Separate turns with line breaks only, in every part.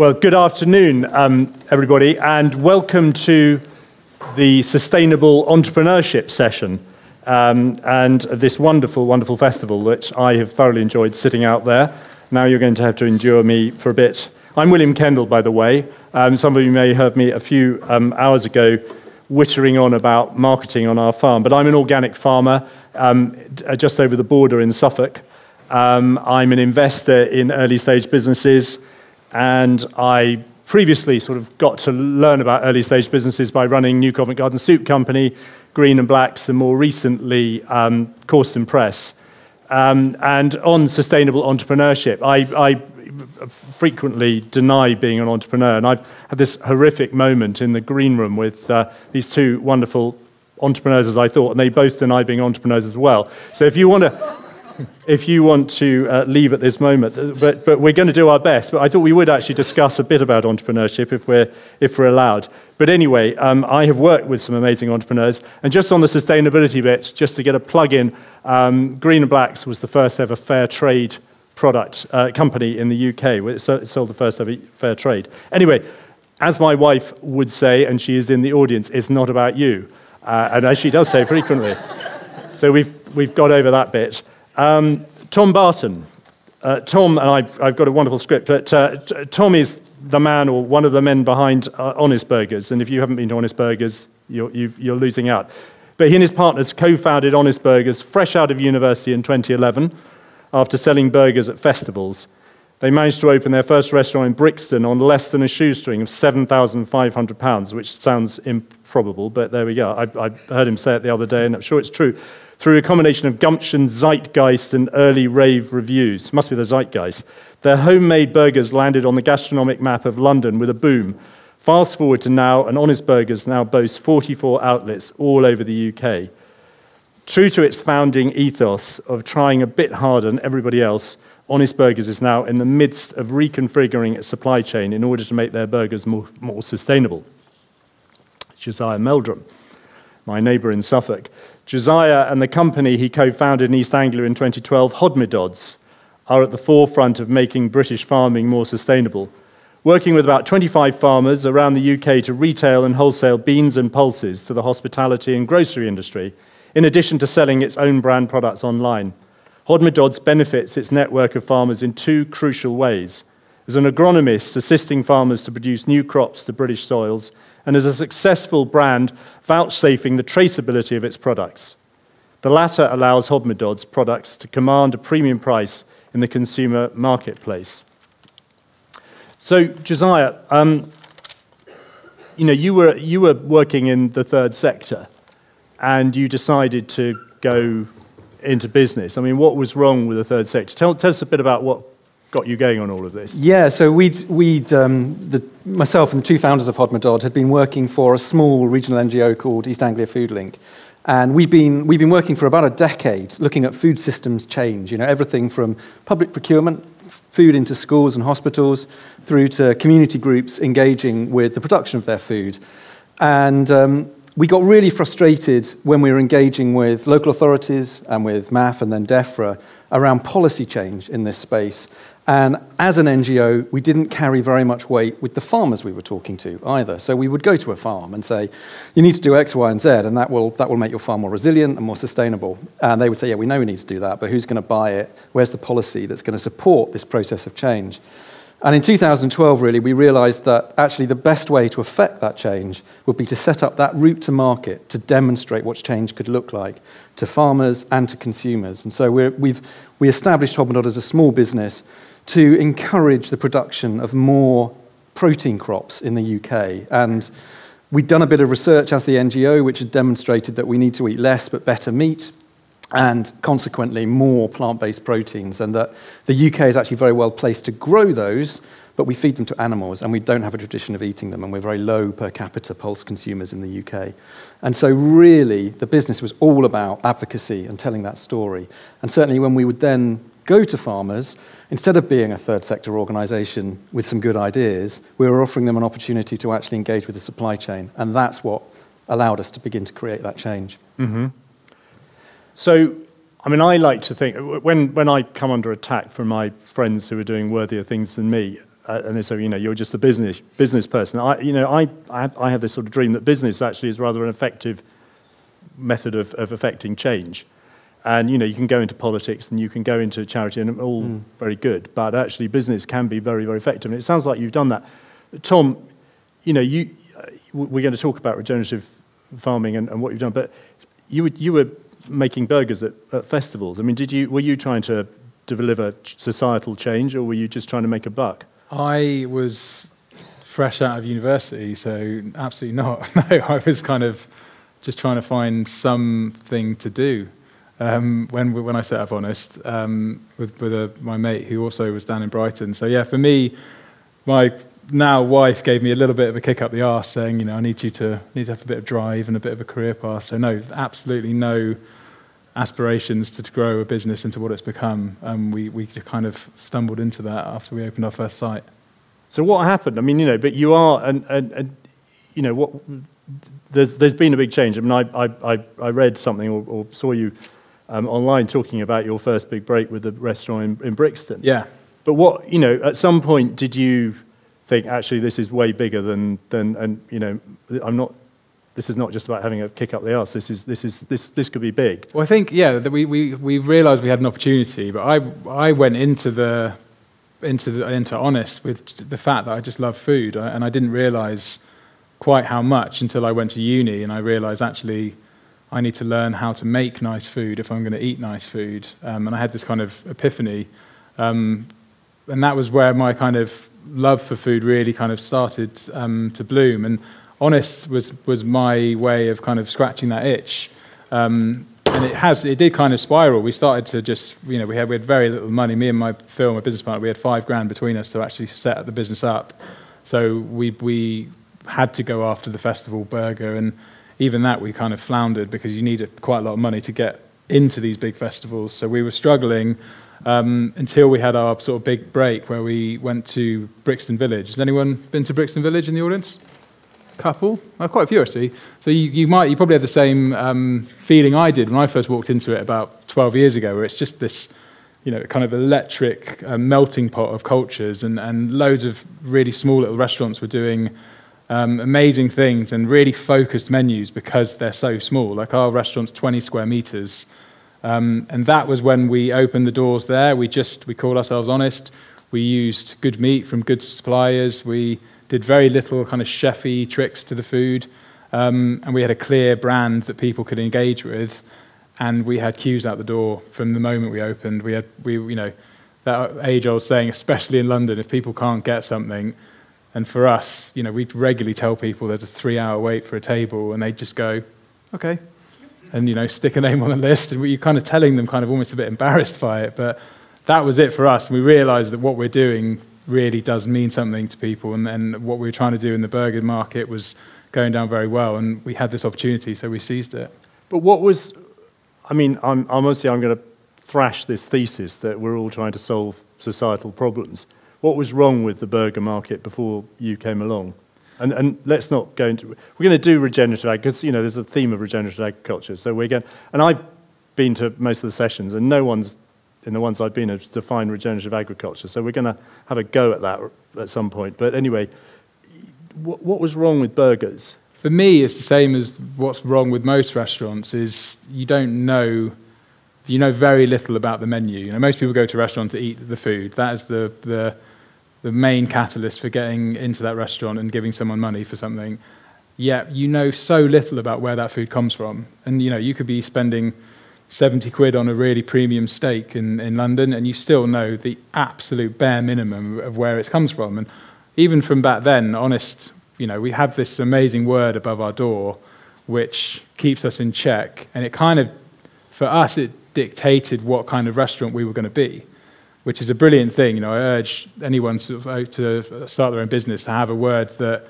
Well, good afternoon, um, everybody, and welcome to the Sustainable Entrepreneurship session um, and this wonderful, wonderful festival, which I have thoroughly enjoyed sitting out there. Now you're going to have to endure me for a bit. I'm William Kendall, by the way. Um, some of you may have heard me a few um, hours ago wittering on about marketing on our farm, but I'm an organic farmer um, just over the border in Suffolk. Um, I'm an investor in early stage businesses. And I previously sort of got to learn about early stage businesses by running New Covent Garden Soup Company, Green and Blacks, and more recently, um, Press. Um, and on sustainable entrepreneurship, I, I, frequently deny being an entrepreneur. And I've had this horrific moment in the green room with uh, these two wonderful entrepreneurs, as I thought, and they both deny being entrepreneurs as well. So if you want to if you want to uh, leave at this moment. Uh, but, but we're going to do our best. But I thought we would actually discuss a bit about entrepreneurship if we're, if we're allowed. But anyway, um, I have worked with some amazing entrepreneurs. And just on the sustainability bit, just to get a plug in, um, Green and Blacks was the first ever fair trade product uh, company in the UK. It sold the first ever fair trade. Anyway, as my wife would say, and she is in the audience, it's not about you. Uh, and as she does say frequently. so we've, we've got over that bit. Um, Tom Barton. Uh, Tom, and I've, I've, got a wonderful script, but uh, Tom is the man or one of the men behind uh, Honest Burgers. And if you haven't been to Honest Burgers, you're, you're losing out. But he and his partners co founded Honest Burgers fresh out of university in 2011 after selling burgers at festivals. They managed to open their first restaurant in Brixton on less than a shoestring of £7,500, which sounds improbable, but there we go. I, I heard him say it the other day, and I'm sure it's true through a combination of gumption, zeitgeist, and early rave reviews. Must be the zeitgeist. Their homemade burgers landed on the gastronomic map of London with a boom. Fast forward to now, and Honest Burgers now boasts 44 outlets all over the UK. True to its founding ethos of trying a bit harder than everybody else, Honest Burgers is now in the midst of reconfiguring its supply chain in order to make their burgers more, more sustainable. Josiah Meldrum, my neighbour in Suffolk, Josiah and the company he co founded in East Anglia in 2012, Hodmedod's, are at the forefront of making British farming more sustainable. Working with about 25 farmers around the UK to retail and wholesale beans and pulses to the hospitality and grocery industry, in addition to selling its own brand products online. Hodmedod's benefits its network of farmers in two crucial ways. As an agronomist assisting farmers to produce new crops to British soils, and as a successful brand vouchsafing the traceability of its products. The latter allows Hodmedod's products to command a premium price in the consumer marketplace. So, Josiah, um, you know, you were, you were working in the third sector and you decided to go into business. I mean, what was wrong with the third sector? Tell, tell us a bit about what got you going on all of this?
Yeah, so we'd, we'd um, the, myself and the two founders of Hodmedod had been working for a small regional NGO called East Anglia Food Link. And we've been, we've been working for about a decade looking at food systems change, you know, everything from public procurement, food into schools and hospitals, through to community groups engaging with the production of their food. And um, we got really frustrated when we were engaging with local authorities and with MAFF and then DEFRA around policy change in this space and as an NGO, we didn't carry very much weight with the farmers we were talking to either. So we would go to a farm and say, you need to do X, Y, and Z, and that will, that will make your farm more resilient and more sustainable. And they would say, yeah, we know we need to do that, but who's going to buy it? Where's the policy that's going to support this process of change? And in 2012, really, we realized that actually the best way to affect that change would be to set up that route to market to demonstrate what change could look like to farmers and to consumers. And so we have we established Hodmedod as a small business to encourage the production of more protein crops in the UK. And we'd done a bit of research as the NGO, which had demonstrated that we need to eat less but better meat, and consequently more plant based proteins, and that the UK is actually very well placed to grow those. But we feed them to animals, and we don't have a tradition of eating them, and we're very low per capita pulse consumers in the UK. And so, really, the business was all about advocacy and telling that story. And certainly, when we would then go to farmers, instead of being a third sector organization with some good ideas, we were offering them an opportunity to actually engage with the supply chain. And that's what allowed us to begin to create that change.
Mm-hmm. So, I mean, I like to think, when, when I come under attack from my friends who are doing worthier things than me, uh, and say, you know you're just a business business person. I you know I I have, I have this sort of dream that business actually is rather an effective method of, of affecting change. And you know you can go into politics and you can go into charity and all mm. very good, but actually business can be very very effective. And it sounds like you've done that. Tom, you know you uh, we're going to talk about regenerative farming and, and what you've done, but you were, you were making burgers at, at festivals. I mean, did you were you trying to deliver societal change, or were you just trying to make a buck?
I was fresh out of university, so absolutely not. no, I was kind of just trying to find something to do. Um, when when I set up Honest um, with with a, my mate who also was down in Brighton. So yeah, for me, my now wife gave me a little bit of a kick up the arse, saying, you know, I need you to need to have a bit of drive and a bit of a career path. So no, absolutely no aspirations to, to grow a business into what it's become. Um, we, we kind of stumbled into that after we opened our first site.
So what happened? I mean, you know, but you are, and, and, and you know, what, there's, there's been a big change. I mean, I, I, I read something or, or saw you um, online talking about your first big break with the restaurant in, in Brixton.
Yeah.
But what, you know, at some point did you think, actually, this is way bigger than, than and, you know, I'm not this is not just about having a kick up the arse. This is this is this this could be big.
Well, I think yeah, that we we we realised we had an opportunity, but I I went into the into the, into honest with the fact that I just love food, uh, and I didn't realise quite how much until I went to uni, and I realised actually. I need to learn how to make nice food if I'm going to eat nice food. Um, and I had this kind of epiphany. Um, and that was where my kind of love for food really kind of started um, to bloom. And honest was, was my way of kind of scratching that itch. Um, and it has, it did kind of spiral. We started to just, you know, we had, we had very little money. Me and my Phil, my business partner, we had five grand between us to actually set the business up. So we, we had to go after the festival burger. And even that, we kind of floundered because you needed quite a lot of money to get into these big festivals. So we were struggling um, until we had our sort of big break where we went to Brixton Village. Has anyone been to Brixton Village in the audience? Couple, uh, quite a few actually. So you, you might, you probably had the same um, feeling I did when I first walked into it about 12 years ago, where it's just this, you know, kind of electric uh, melting pot of cultures, and, and loads of really small little restaurants were doing um, amazing things and really focused menus because they're so small. Like our restaurant's 20 square meters. Um, and that was when we opened the doors there. We just, we called ourselves honest. We used good meat from good suppliers. We did very little kind of chefy tricks to the food, um, and we had a clear brand that people could engage with, and we had queues out the door from the moment we opened. We had, we, you know, that age-old saying, especially in London, if people can't get something, and for us, you know, we regularly tell people there's a three-hour wait for a table, and they just go, okay, and you know, stick a name on the list, and you're kind of telling them, kind of almost a bit embarrassed by it, but that was it for us. And we realized that what we're doing really does mean something to people. And, and what we were trying to do in the burger market was going down very well. And we had this opportunity, so we seized it.
But what was, I mean, I'm, I'm honestly, I'm going to thrash this thesis that we're all trying to solve societal problems. What was wrong with the burger market before you came along? And, and let's not go into, we're going to do regenerative ag, because, you know, there's a theme of regenerative agriculture. So we're going, and I've been to most of the sessions, and no one's in the ones I've been have defined regenerative agriculture. So we're going to have a go at that at some point. But anyway, what, what was wrong with burgers?
For me, it's the same as what's wrong with most restaurants. Is you don't know, you know very little about the menu. You know, most people go to a restaurant to eat the food. That is the the the main catalyst for getting into that restaurant and giving someone money for something. Yet you know so little about where that food comes from, and you know you could be spending 70 quid on a really premium steak in, in London, and you still know the absolute bare minimum of where it comes from. And even from back then, honest, you know, we have this amazing word above our door which keeps us in check. And it kind of, for us, it dictated what kind of restaurant we were going to be, which is a brilliant thing. You know, I urge anyone sort of to start their own business to have a word that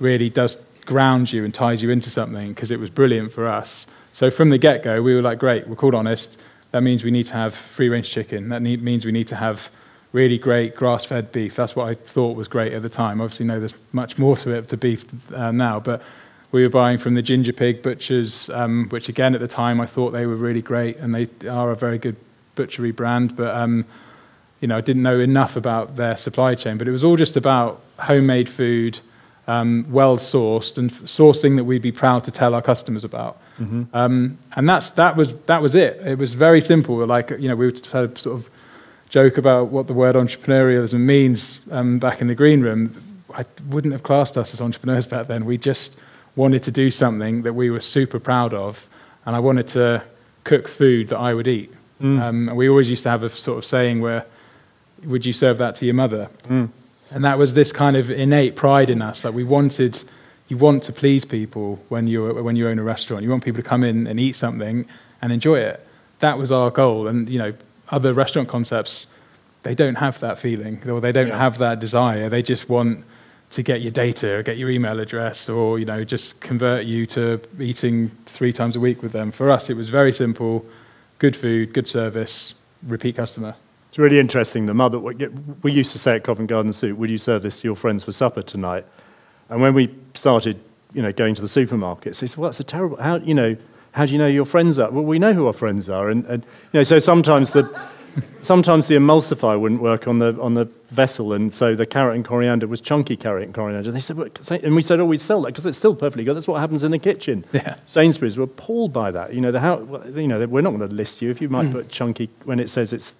really does ground you and ties you into something, because it was brilliant for us. So from the get go, we were like, great, we're called honest. That means we need to have free range chicken. That need, means we need to have really great grass fed beef. That's what I thought was great at the time. Obviously, no, there's much more to it to beef uh, now, but we were buying from the Ginger Pig butchers, um, which again at the time I thought they were really great, and they are a very good butchery brand. But um, you know, I didn't know enough about their supply chain, but it was all just about homemade food, um, well sourced, and sourcing that we'd be proud to tell our customers about. Mm-hmm. Um, and that's that was that was it. It was very simple. Like you know, we would sort of joke about what the word entrepreneurialism means um, back in the green room. I wouldn't have classed us as entrepreneurs back then. We just wanted to do something that we were super proud of, and I wanted to cook food that I would eat. Mm. Um, and we always used to have a sort of saying where, "Would you serve that to your mother?" Mm. And that was this kind of innate pride in us. Like we wanted, you want to please people when you when you own a restaurant. You want people to come in and eat something and enjoy it. That was our goal. And you know, other restaurant concepts, they don't have that feeling, or they don't yeah. have that desire. They just want to get your data or get your email address or you know just convert you to eating three times a week with them for us it was very simple good food good service repeat customer
it's really interesting the mother we used to say at covent garden soup would you serve this to your friends for supper tonight and when we started you know going to the supermarkets they said well that's a terrible how you know how do you know your friends are well we know who our friends are and, and you know so sometimes the sometimes the emulsifier wouldn't work on the on the vessel, and so the carrot and coriander was chunky carrot and coriander. They said, and we said, oh, we sell that because it's still perfectly good. That's what happens in the kitchen.
Yeah.
Sainsbury's were appalled by that. You know, the how, you know, we're not going to list you if you might mm. put chunky when it says it's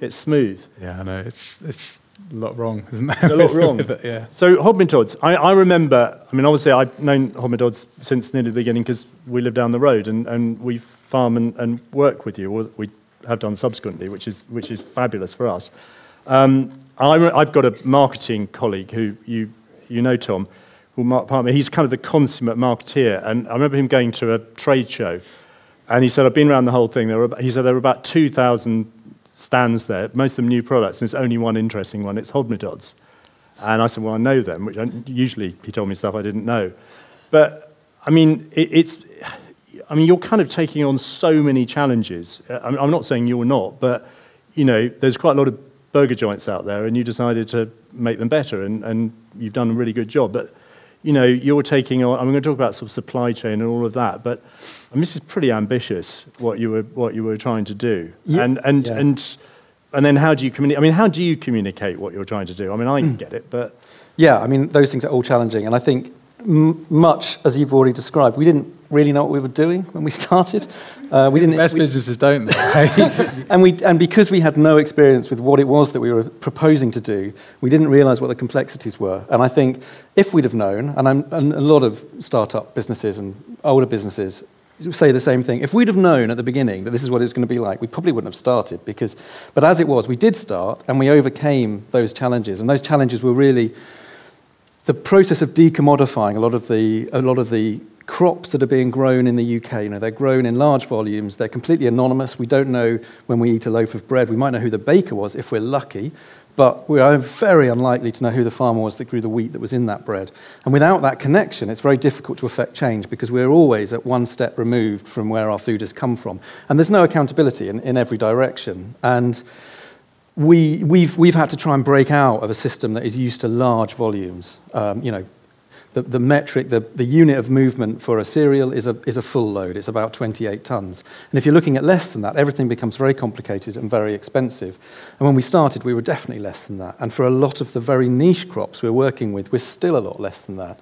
it's smooth.
Yeah, I know it's it's a lot wrong, isn't it?
It's a lot wrong.
it, yeah.
So Hodmedod's, I, I remember. I mean, obviously, I've known Hodmedod's since nearly the beginning because we live down the road and, and we farm and, and work with you. Or we have done subsequently, which is, which is fabulous for us. Um, i have got a marketing colleague who you, you know, Tom, who Mark Palmer. He's kind of the consummate marketeer. And I remember him going to a trade show, and he said, I've been around the whole thing. There were, he said there were about 2,000 stands there, most of them new products, and there's only one interesting one. It's Hodmedod's. And I said, well, I know them, which I, usually he told me stuff I didn't know. But, I mean, it, it's, I mean, you're kind of taking on so many challenges. Uh, I'm not saying you're not, but you know, there's quite a lot of burger joints out there, and you decided to make them better, and, and you've done a really good job. But you know, you're taking on. I'm going to talk about sort of supply chain and all of that, but I mean, this is pretty ambitious what you were what you were trying to do, yeah. and and yeah. and. And then how do you communicate? I mean, how do you communicate what you're trying to do? I mean, I hmm. get it, but
yeah, I mean, those things are all challenging, and I think m- much as you've already described, we didn't really know what we were doing when we started.
Uh, we didn't. Best we, businesses don't.
and we and because we had no experience with what it was that we were proposing to do, we didn't realise what the complexities were. And I think if we'd have known, and, and a lot of startup businesses and older businesses say the same thing. If we'd have known at the beginning that this is what it was going to be like, we probably wouldn't have started. Because, but as it was, we did start, and we overcame those challenges. And those challenges were really the process of decommodifying a lot of the a lot of the crops that are being grown in the UK. You know, they're grown in large volumes. They're completely anonymous. We don't know when we eat a loaf of bread. We might know who the baker was if we're lucky, but we are very unlikely to know who the farmer was that grew the wheat that was in that bread. And without that connection, it's very difficult to affect change because we're always at one step removed from where our food has come from. And there's no accountability in, in every direction. And we, we've, we've had to try and break out of a system that is used to large volumes. Um, you know, the, the metric, the, the unit of movement for a cereal is a, is a full load. It's about 28 tons. And if you're looking at less than that, everything becomes very complicated and very expensive. And when we started, we were definitely less than that. And for a lot of the very niche crops we're working with, we're still a lot less than that.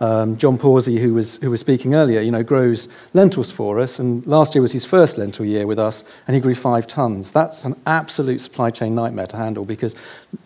Um, John Pawsey, who was, who was speaking earlier, you know, grows lentils for us, and last year was his first lentil year with us, and he grew five tons. That's an absolute supply chain nightmare to handle because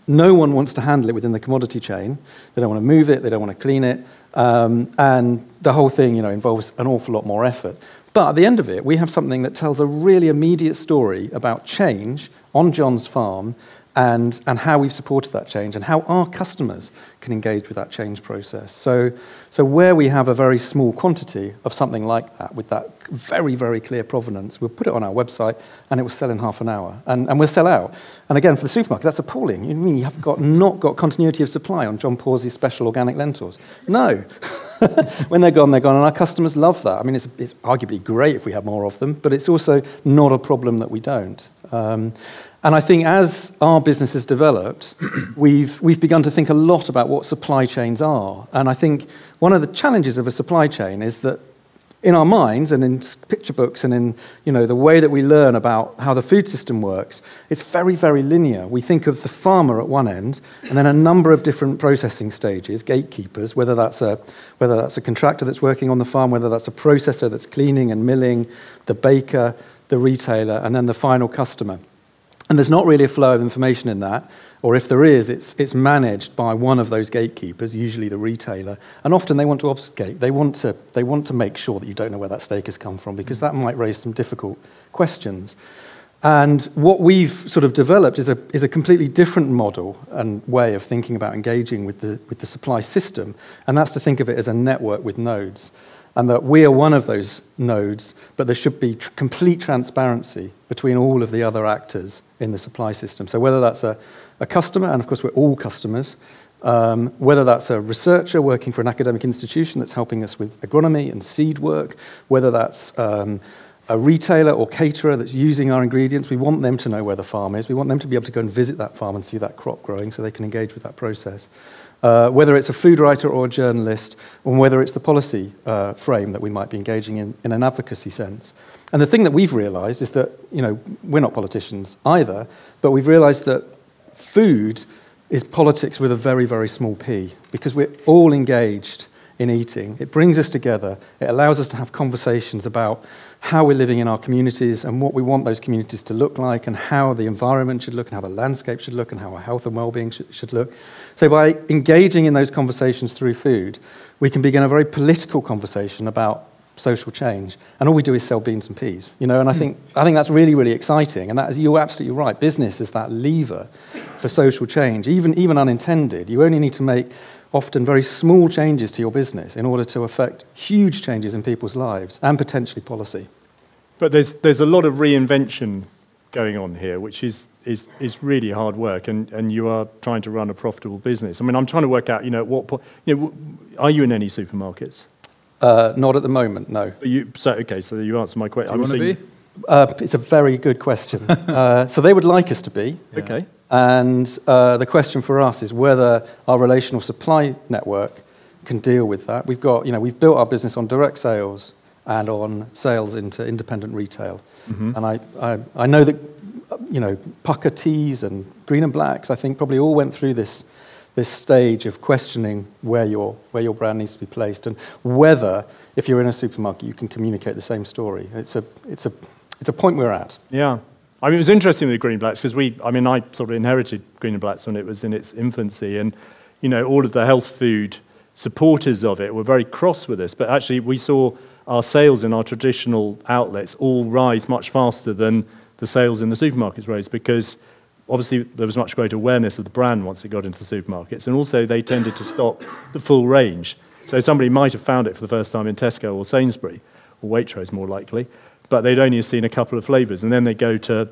no one wants to handle it within the commodity chain. They don't want to move it, they don't want to clean it, um, and the whole thing, you know, involves an awful lot more effort. But at the end of it, we have something that tells a really immediate story about change on John's farm and, and how we've supported that change and how our customers can engage with that change process. So, so where we have a very small quantity of something like that with that very, very clear provenance, we'll put it on our website and it will sell in half an hour. And, and we'll sell out. And again, for the supermarket, that's appalling. You mean you have got, not got continuity of supply on John Pawsey's special organic lentils? No. when they're gone, they're gone. And our customers love that. I mean, it's, it's arguably great if we have more of them, but it's also not a problem that we don't. Um, and I think as our business has developed, we've, we've begun to think a lot about what supply chains are. And I think one of the challenges of a supply chain is that in our minds and in picture books and in you know, the way that we learn about how the food system works, it's very, very linear. We think of the farmer at one end and then a number of different processing stages, gatekeepers, whether that's a, whether that's a contractor that's working on the farm, whether that's a processor that's cleaning and milling, the baker, the retailer, and then the final customer. And there's not really a flow of information in that, or if there is, it's, it's managed by one of those gatekeepers, usually the retailer. And often they want to obfuscate. They want to, they want to make sure that you don't know where that steak has come from because that might raise some difficult questions. And what we've sort of developed is a, is a completely different model and way of thinking about engaging with the, with the supply system, and that's to think of it as a network with nodes and that we are one of those nodes, but there should be tr- complete transparency between all of the other actors in the supply system. So whether that's a, a customer, and of course we're all customers, um, whether that's a researcher working for an academic institution that's helping us with agronomy and seed work, whether that's um, a retailer or caterer that's using our ingredients, we want them to know where the farm is. We want them to be able to go and visit that farm and see that crop growing so they can engage with that process uh, whether it's a food writer or a journalist, or whether it's the policy uh, frame that we might be engaging in in an advocacy sense. And the thing that we've realized is that, you know, we're not politicians either, but we've realized that food is politics with a very, very small p, because we're all engaged in eating. It brings us together. It allows us to have conversations about how we're living in our communities and what we want those communities to look like and how the environment should look and how the landscape should look and how our health and well-being should, should look. So by engaging in those conversations through food, we can begin a very political conversation about social change. And all we do is sell beans and peas. You know, and I hmm. think, I think that's really, really exciting. And that is, you're absolutely right. Business is that lever for social change, even, even unintended. You only need to make often very small changes to your business in order to affect huge changes in people's lives and potentially policy.
But there's, there's a lot of reinvention going on here, which is, is, is really hard work, and, and you are trying to run a profitable business. I mean, I'm trying to work out, you know, what point, you know, are you in any supermarkets?
Uh, not at the moment, no.
You, so, okay, so you answered my question.
Do you want to be?
Uh, it's a very good question. uh, so they would like us to be.
Okay.
And uh, the question for us is whether our relational supply network can deal with that. We've got, you know, we've built our business on direct sales and on sales into independent retail. Mm-hmm. And I, I, I, know that, you know, Pukka Teas and Green and Blacks, I think, probably all went through this, this stage of questioning where your, where your brand needs to be placed and whether, if you're in a supermarket, you can communicate the same story. It's a, it's a, it's a point we're at.
Yeah. I mean, it was interesting with Green and Blacks because we, I mean, I sort of inherited Green and Blacks when it was in its infancy, and you know, all of the health food supporters of it were very cross with us. But actually, we saw our sales in our traditional outlets all rise much faster than the sales in the supermarkets rose because obviously there was much greater awareness of the brand once it got into the supermarkets, and also they tended to stock the full range. So somebody might have found it for the first time in Tesco or Sainsbury, or Waitrose more likely, but they'd only seen a couple of flavours. And then they go to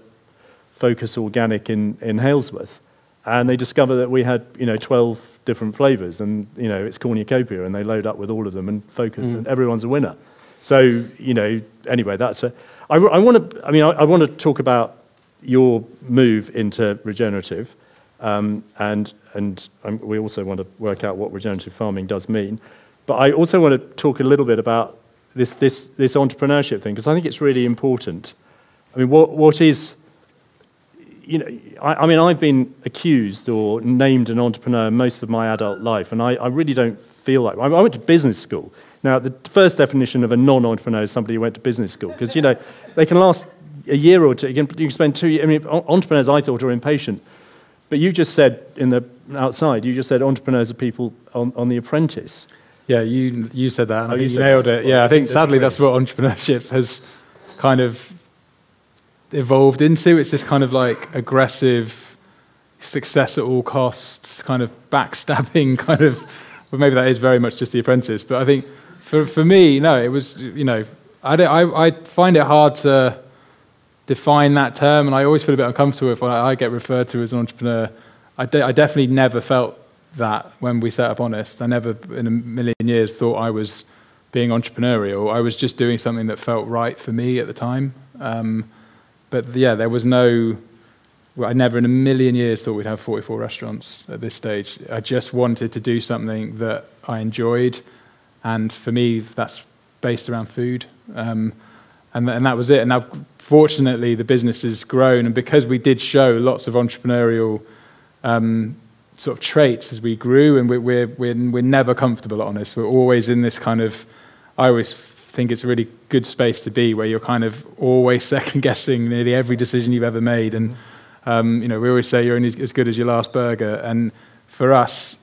Focus Organic in, in Halesworth, and they discover that we had, you know, 12 different flavours, and, you know, it's cornucopia, and they load up with all of them and Focus, mm. and everyone's a winner. So, you know, anyway, that's a... I, I want to, I mean, I, I want to talk about your move into regenerative, um, and, and um, we also want to work out what regenerative farming does mean. But I also want to talk a little bit about this, this, this entrepreneurship thing, because I think it's really important. I mean, what, what is, you know, I, I, mean, I've been accused or named an entrepreneur most of my adult life, and I, I really don't feel like, I, I went to business school. Now, the first definition of a non-entrepreneur is somebody who went to business school, because, you know, they can last a year or two, you can, you can spend two years, I mean, entrepreneurs I thought are impatient. But you just said in the outside, you just said entrepreneurs are people on, on The Apprentice.
Yeah, you, you said that, and oh, think you, nailed it. Yeah, I think sadly that's what entrepreneurship has kind of evolved into. It's this kind of like aggressive, success at all costs, kind of backstabbing kind of, well, maybe that is very much just the apprentice. But I think for, for me, no, it was, you know, I, I, I find it hard to define that term, and I always feel a bit uncomfortable if I, I get referred to as an entrepreneur. I, de- I definitely never felt that when we set up Honest. I never in a million years thought I was being entrepreneurial. I was just doing something that felt right for me at the time. Um, but yeah, there was no, I never in a million years thought we'd have 44 restaurants at this stage. I just wanted to do something that I enjoyed. And for me, that's based around food. Um, and, and that was it. And now, fortunately, the business has grown. And because we did show lots of entrepreneurial um, sort of traits as we grew, and we're, we're, we're, we're never comfortable Honest. We're always in this kind of, I always think it's a really good space to be where you're kind of always second guessing nearly every decision you've ever made. And, um, you know, we always say you're only as good as your last burger. And for us,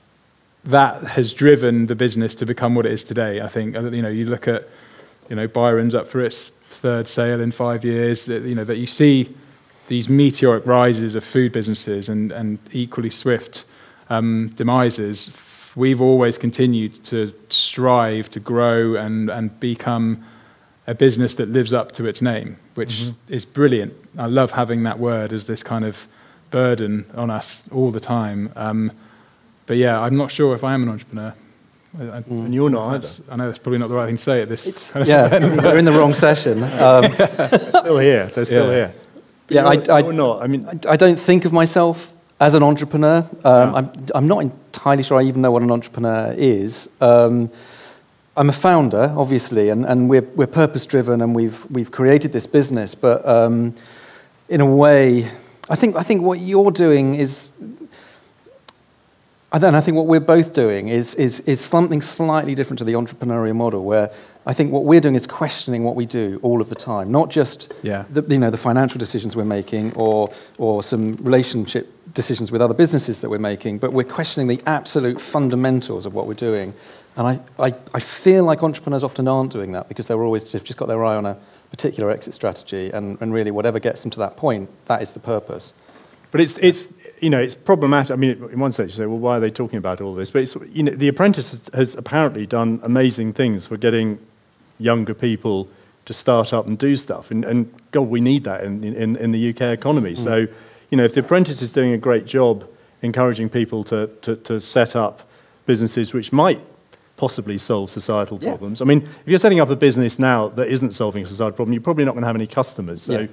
that has driven the business to become what it is today. I think, you know, you look at, you know, Byron's up for its third sale in five years, that, you know, that you see these meteoric rises of food businesses and, and equally swift um, demises, we've always continued to strive to grow and, and become a business that lives up to its name, which mm-hmm. is brilliant. I love having that word as this kind of burden on us all the time. Um, but yeah, I'm not sure if I am an entrepreneur.
I, and you're not either.
I know that's probably not the right thing to say at this. Kind
of yeah, event, you're in the wrong session. Um,
They're still here. They're still yeah. here.
But yeah, I, I, not. I mean, I, I, don't think of myself as an entrepreneur. Um, yeah. I'm, I'm not entirely sure I even know what an entrepreneur is. Um, I'm a founder, obviously, and, and we're, we're purpose driven and we've, we've created this business. But um, in a way, I think, I think what you're doing is and then I think what we're both doing is, is, is something slightly different to the entrepreneurial model, where I think what we're doing is questioning what we do all of the time, not just yeah. the, you know, the financial decisions we're making or, or some relationship decisions with other businesses that we're making, but we're questioning the absolute fundamentals of what we're doing. And I, I, I feel like entrepreneurs often aren't doing that because they're always they've just got their eye on a particular exit strategy, and, and really whatever gets them to that point, that is the purpose.
But it's, it's, you know, it's problematic. I mean, in one sense, you say, well, why are they talking about all this? But it's, you know, The Apprentice has apparently done amazing things for getting younger people to start up and do stuff. And, and God, we need that in, in, in the UK economy. Mm. So, you know, if The Apprentice is doing a great job encouraging people to, to, to set up businesses which might possibly solve societal yeah. problems. I mean, if you're setting up a business now that isn't solving a societal problem, you're probably not going to have any customers. So, yeah.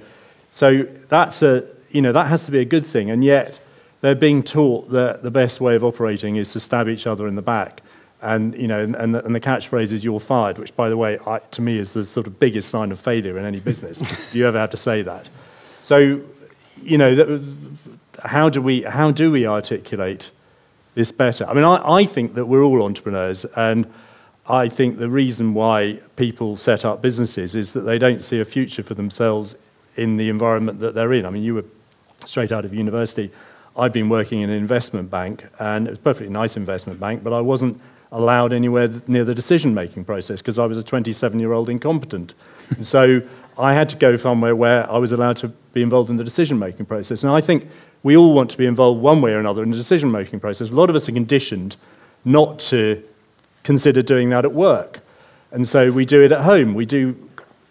so that's a, you know, that has to be a good thing. And yet, they're being taught that the best way of operating is to stab each other in the back. And, you know, and, and, the, and the catchphrase is you're fired, which, by the way, I, to me is the sort of biggest sign of failure in any business. you ever have to say that. So, you know, how do we, how do we articulate this better? I mean, I, I think that we're all entrepreneurs, and I think the reason why people set up businesses is that they don't see a future for themselves in the environment that they're in. I mean, you were straight out of university, I'd been working in an investment bank, and it was a perfectly nice investment bank, but I wasn't allowed anywhere near the decision making process because I was a 27 year old incompetent. and so I had to go somewhere where I was allowed to be involved in the decision making process. And I think we all want to be involved one way or another in the decision making process. A lot of us are conditioned not to consider doing that at work. And so we do it at home. We do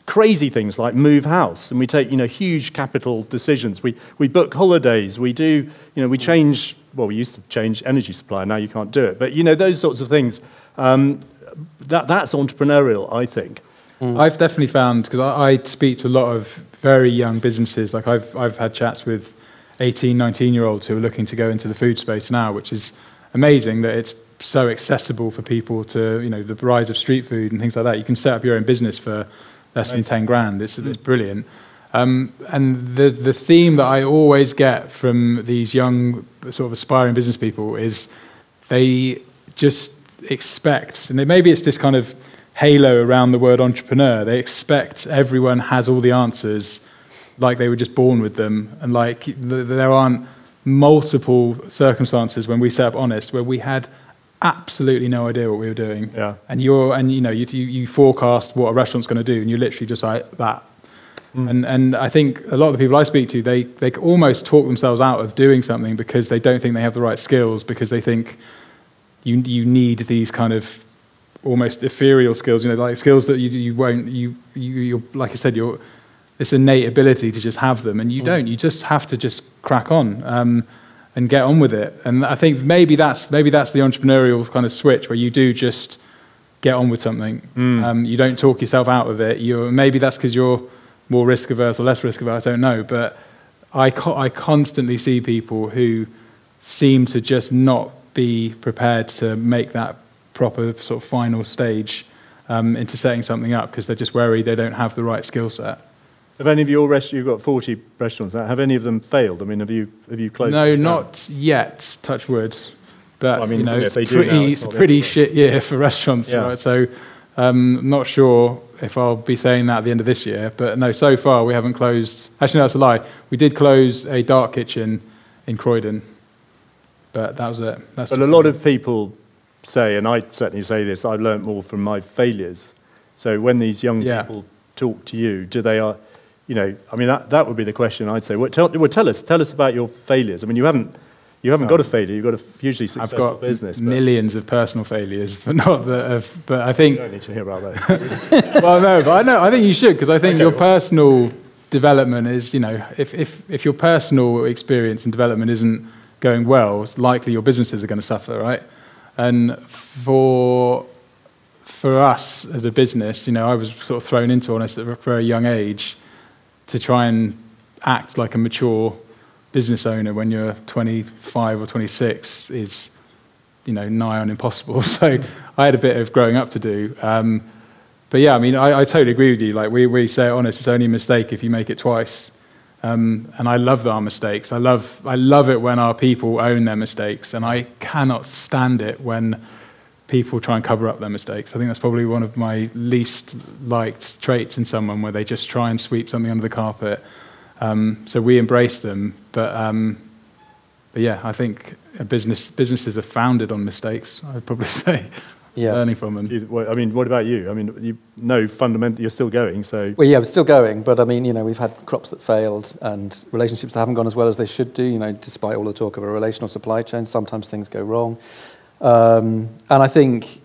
crazy things like move house and we take you know huge capital decisions. We, we book holidays we do you know we change well we used to change energy supply now you can't do it. But you know those sorts of things um, that, that's entrepreneurial i think.
Mm. i've definitely found because I, I, speak to a lot of very young businesses like i've, I've had chats with 18 19 year olds who are looking to go into the food space now which is amazing that it's so accessible for people to you know the rise of street food and things like that. You can set up your own business for less than 10 grand. It's, it's brilliant. Um, and the, the theme that I always get from these young, sort of aspiring business people is they just expect, and maybe it's this kind of halo around the word entrepreneur, they expect everyone has all the answers like they were just born with them. And like there aren't multiple circumstances when we set up Honest where we had absolutely no idea what we were doing.
Yeah.
And you're and you know you you, you forecast what a restaurant's going to do, and you're literally just like that. Mm. And and I think a lot of the people I speak to, they they almost talk themselves out of doing something because they don't think they have the right skills because they think you you need these kind of almost ethereal skills, you know, like skills that you you won't you you you're like I said you're this innate ability to just have them, and you mm. don't. You just have to just crack on. Um, and get on with it. And I think maybe that's maybe that's the entrepreneurial kind of switch where you do just get on with something. Mm. Um, you don't talk yourself out of it. You maybe that's because you're more risk averse or less risk averse. I don't know, but I co- I constantly see people who seem to just not be prepared to make that proper sort of final stage. um, into setting something up because they're just worried they don't have the right skill set.
Have any of your restaurants, you've got 40 restaurants, have any of them failed? I mean, have you, have you closed
No,
them down?
not yet, touch wood. But,
Well, I mean,
you know, it's,
do now,
pretty,
it's
it's a pretty shit year for restaurants,
Yeah.
right? So um, I'm not sure if I'll be saying that at the end of this year. But no, so far we haven't closed. Actually, no, that's a lie. We did close a dark kitchen in Croydon, but that was it. That's
But a lot of people say, and I certainly say this, I've learnt more from my failures. So when these young
Yeah.
people talk to you, do they, are, you know, I mean, that, that would be the question I'd say. Well tell, well, tell us, tell us about your failures. I mean, you haven't, you haven't got a failure, you've got a hugely successful I've
got
business.
Millions of personal failures, but not the. Of, but I
you
think
don't need to hear about those.
well, no, but I know. I think you should because I think
Okay,
your
well-
personal development is, you know, if, if if your personal experience and development isn't going well, likely your businesses are going to suffer, right? And for for us as a business, you know, I was sort of thrown into Honest at a very young age to try and act like a mature business owner when you're 25 or 26 is, you know, nigh on impossible. So I had a bit of growing up to do. Um, but yeah, I mean, I, I totally agree with you. Like we, we say, honest, it's only a mistake if you make it twice. Um, and I love our mistakes. I love, I love it when our people own their mistakes, and I cannot stand it when people try and cover up their mistakes. I think that's probably one of my least liked traits in someone, where they just try and sweep something under the carpet. Um, so we embrace them, but um, but yeah, I think a business businesses are founded on mistakes. I'd probably say
Yeah.
learning from them.
Well, I mean, what about you? I mean, you know fundamentally you're still going, so
Well, yeah, we're still going, but I mean, you know, we've had crops that failed and relationships that haven't gone as well as they should do. You know, despite all the talk of a relational supply chain, sometimes things go wrong. Um, and I think,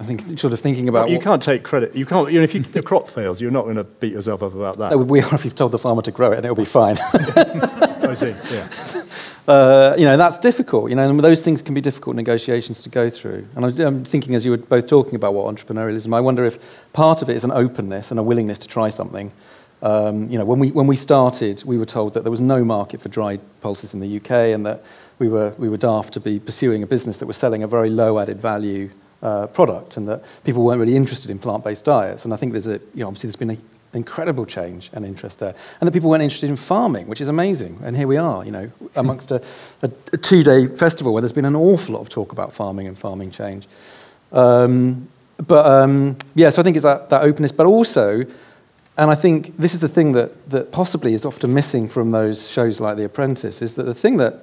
I think, sort of thinking about
you can't take credit. You can't, you know, if you, the crop fails, you're not going to beat yourself up about that.
No, we are if you've told the farmer to grow it, and it'll be fine.
I see, yeah.
uh, you know, that's difficult. You know, and those things can be difficult negotiations to go through. And I'm thinking, as you were both talking about what entrepreneurialism, I wonder if part of it is an openness and a willingness to try something. Um, you know, when we when we started, we were told that there was no market for dried pulses in the UK, and that we were we were daft to be pursuing a business that was selling a very low added value uh, product, and that people weren't really interested in plant based diets. And I think there's a you know obviously there's been an incredible change and interest there. And that people weren't interested in farming, which is amazing. And here we are, you know, amongst a, a, a two-day festival where there's been an awful lot of talk about farming and farming change. Um, but um, yeah, so I think it's that, that openness, but also, and I think this is the thing that, that possibly is often missing from those shows like The Apprentice, is that the thing that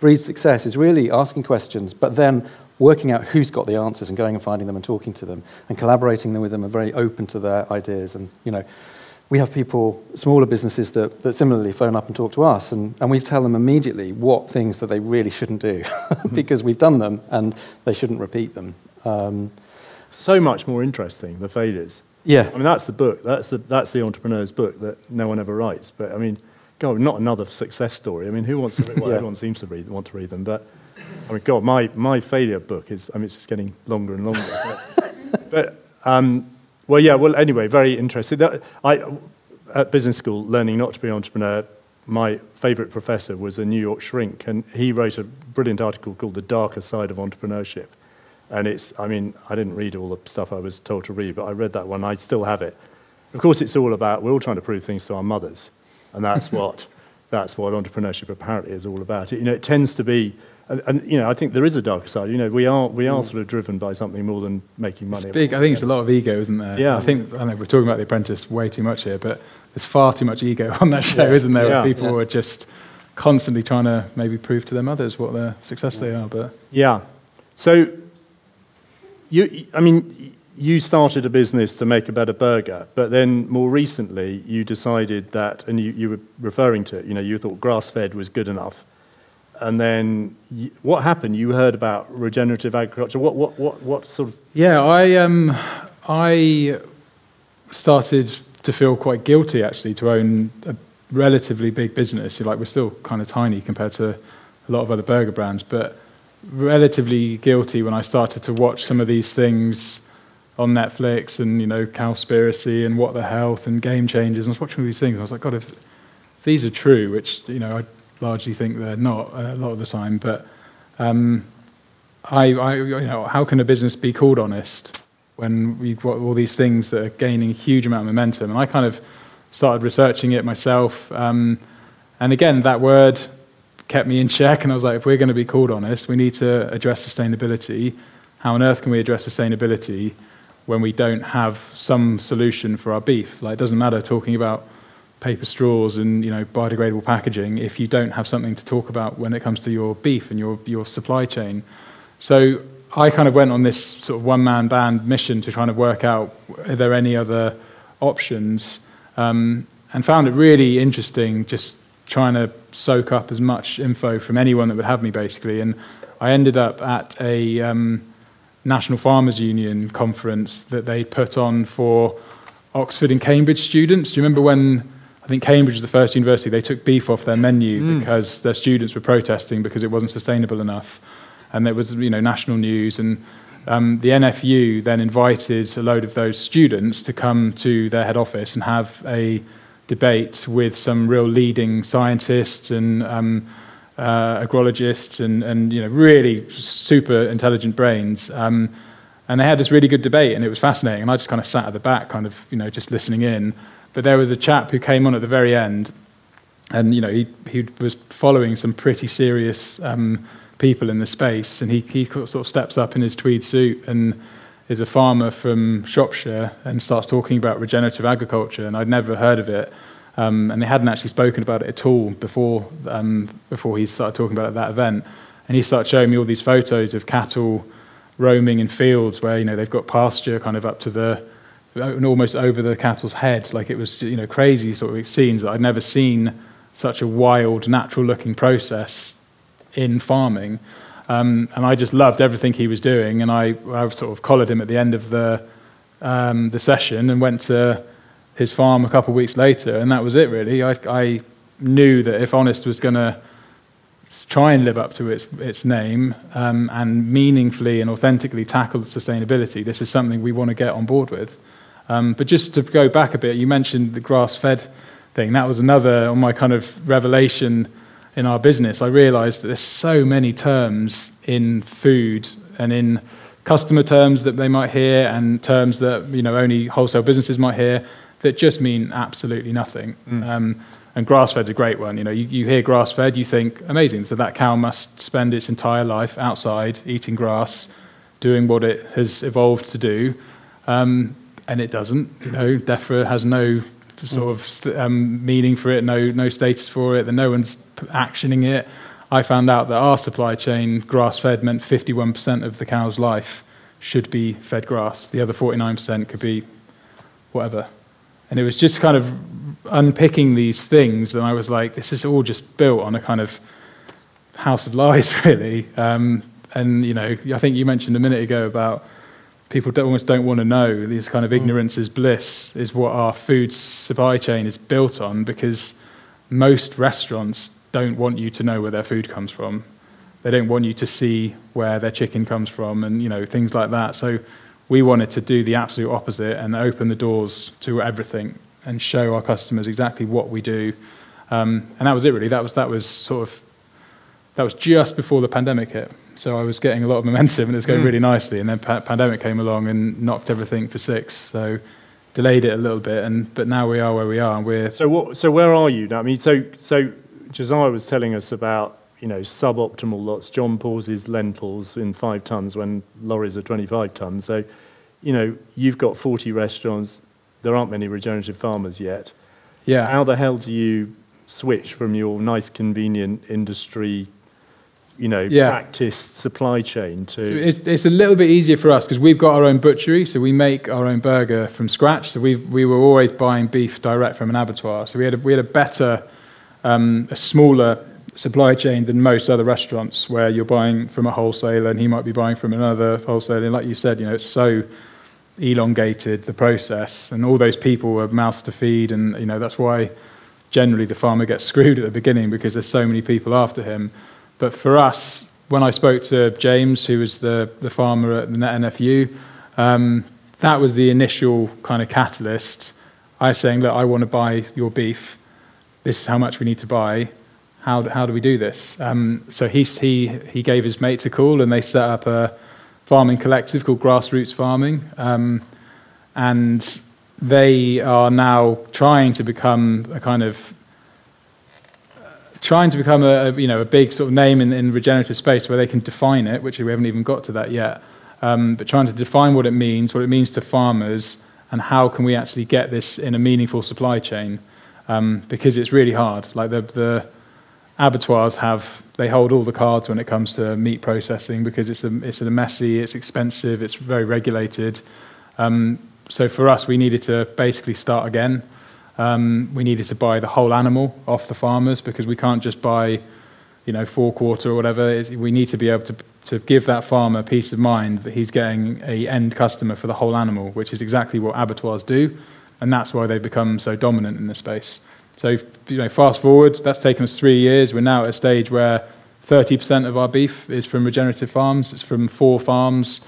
breeds success is really asking questions, but then working out who's got the answers and going and finding them and talking to them and collaborating them with them and very open to their ideas. And, you know, we have people, smaller businesses that, that similarly phone up and talk to us, and, and we tell them immediately what things that they really shouldn't do because we've done them and they shouldn't repeat them. Um,
So much more interesting, the failures.
yeah.
I mean, that's the book. That's the, that's the entrepreneur's book that no one ever writes. But I mean, God, not another success story. I mean, who wants to read? Well,
Yeah.
everyone seems to read, want to read them. But I mean, God, my, my failure book is, I mean, it's just getting longer and longer. but, but um, well, yeah, well, anyway, very interesting. That, I, at business school, learning not to be an entrepreneur, my favorite professor was a New York shrink, and he wrote a brilliant article called The Darker Side of Entrepreneurship. And it's, I mean, I didn't read all the stuff I was told to read, but I read that one. I still have it. Of course, it's all about, we're all trying to prove things to our mothers. And that's what, that's what entrepreneurship apparently is all about. It, you know, it tends to be, and, and, you know, I think there is a darker side. You know, we are, we are mm. sort of driven by something more than making money.
It's big. I think it's a lot of ego, isn't there?
Yeah.
I think I know we're talking about The Apprentice way too much here, but there's far too much ego on that show,
Yeah.
isn't there?
Yeah.
Where people
Yeah.
are just constantly trying to maybe prove to their mothers what their success they are. But
Yeah. So, you, I mean, you started a business to make a better burger, but then more recently you decided that, and you, you were referring to it, you know, you thought grass fed was good enough. And then you, what happened? You heard about regenerative agriculture. What, what, what, what sort of.
yeah, I um, I started to feel quite guilty actually to own a relatively big business. Like we're still kind of tiny compared to a lot of other burger brands, but relatively guilty when I started to watch some of these things on Netflix and you know Cowspiracy and What the Health and Game Changers. And I was watching all these things. And I was like, God, if, these are true, which you know I largely think they're not a lot of the time, but um, I, I, you know, how can a business be called honest when we've got all these things that are gaining a huge amount of momentum. And I kind of started researching it myself. Um, and again, that word kept me in check. And I was like, if we're going to be called honest, we need to address sustainability. How on earth can we address sustainability when we don't have some solution for our beef? Like, it doesn't matter talking about paper straws and you know biodegradable packaging if you don't have something to talk about when it comes to your beef and your, your supply chain. So I kind of went on this sort of one man band mission to try to work out are there any other options um, and found it really interesting just trying to soak up as much info from anyone that would have me basically. And I ended up at a um, National Farmers Union conference that they put on for Oxford and Cambridge students. Do you remember when I think Cambridge was the first university, they took beef off their menu mm. because their students were protesting because it wasn't sustainable enough. And there was, you know, national news. And um, the NFU then invited a load of those students to come to their head office and have a debate with some real leading scientists and um, uh, agrologists and, and, you know, really super intelligent brains. Um, and they had this really good debate, and it was fascinating. And I just kind of sat at the back, kind of, you know, just listening in. But there was a chap who came on at the very end, and you know he he was following some pretty serious um, people in the space, and he he sort of steps up in his tweed suit and is a farmer from Shropshire and starts talking about regenerative agriculture, and I'd never heard of it. Um, and they hadn't actually spoken about it at all before, um, before he started talking about it at that event. And he started showing me all these photos of cattle roaming in fields where you know they've got pasture kind of up to the almost over the cattle's head. Like it was, you know, crazy sort of scenes that I'd never seen such a wild, natural-looking process in farming. Um, and I just loved everything he was doing. And I, I sort of collared him at the end of the um, the session and went to his farm a couple of weeks later, and that was it really. I, I knew that if Honest was going to try and live up to its, its name um, and meaningfully and authentically tackle sustainability, this is something we want to get on board with. Um, but just to go back a bit, you mentioned the grass fed thing. That was another on my kind of revelation in our business. I realized that there's so many terms in food and in customer terms that they might hear and terms that you know only wholesale businesses might hear that just mean absolutely nothing. Mm. Um, and grass fed's a great one. You know, you, you hear grass fed, you think amazing. So that cow must spend its entire life outside eating grass, doing what it has evolved to do. Um, and it doesn't. You know, DEFRA has no sort of um, meaning for it, no no status for it, that no one's actioning it. I found out that our supply chain, grass fed, meant 51% of the cow's life should be fed grass. The other 49% could be whatever. And it was just kind of unpicking these things, and I was like, this is all just built on a kind of house of lies, really. Um, and you know, I think you mentioned a minute ago about people don't, almost don't want to know. This kind of mm. ignorance is bliss, is what our food supply chain is built on because most restaurants don't want you to know where their food comes from. They don't want you to see where their chicken comes from and you know things like that. So we wanted to do the absolute opposite and open the doors to everything and show our customers exactly what we do. Um, and that was it really. That was that was sort of that was just before the pandemic hit. So I was getting a lot of momentum and it was going mm. really nicely. And then pa- pandemic came along and knocked everything for six. So delayed it a little bit. And but now we are where we are. And we're
so what? So where are you now? I mean, so so Josiah was telling us about you know suboptimal lots. John pauses lentils in five tons when lorries are 25 tons. So you know you've got 40 restaurants. There aren't many regenerative farmers yet.
Yeah.
How the hell do you switch from your nice, convenient industry you know, yeah. practiced supply chain to.
So it's, it's, a little bit easier for us because we've got our own butchery, so we make our own burger from scratch. So we we were always buying beef direct from an abattoir. So we had a, we had a better, um, a smaller supply chain than most other restaurants where you're buying from a wholesaler and he might be buying from another wholesaler. And like you said, you know, it's so elongated the process, and all those people have mouths to feed, and you know that's why generally the farmer gets screwed at the beginning because there's so many people after him. But for us, when I spoke to James, who was the, the farmer at the NFU, um, that was the initial kind of catalyst. I was saying, look, I want to buy your beef. This is how much we need to buy. How, how do we do this? Um, so he, he, he gave his mates a call and they set up a, farming collective called Grassroots Farming, um, and they are now trying to become a kind of trying to become a, you know a big sort of name in, in regenerative space where they can define it, which we haven't even got to that yet. Um, but trying to define what it means, what it means to farmers, and how can we actually get this in a meaningful supply chain? Um, because it's really hard. Like the, the abattoirs have, they hold all the cards when it comes to meat processing because it's a, it's a messy, it's expensive, it's very regulated. Um, so for us, we needed to basically start again um, we needed to buy the whole animal off the farmers because we can't just buy, you know, four quarter or whatever. We need to be able to, to give that farmer peace of mind that he's getting a end customer for the whole animal, which is exactly what abattoirs do, and that's why they've become so dominant in this space. So, you know, fast forward, that's taken us three years. We're now at a stage where 30% of our beef is from regenerative farms. It's from four farms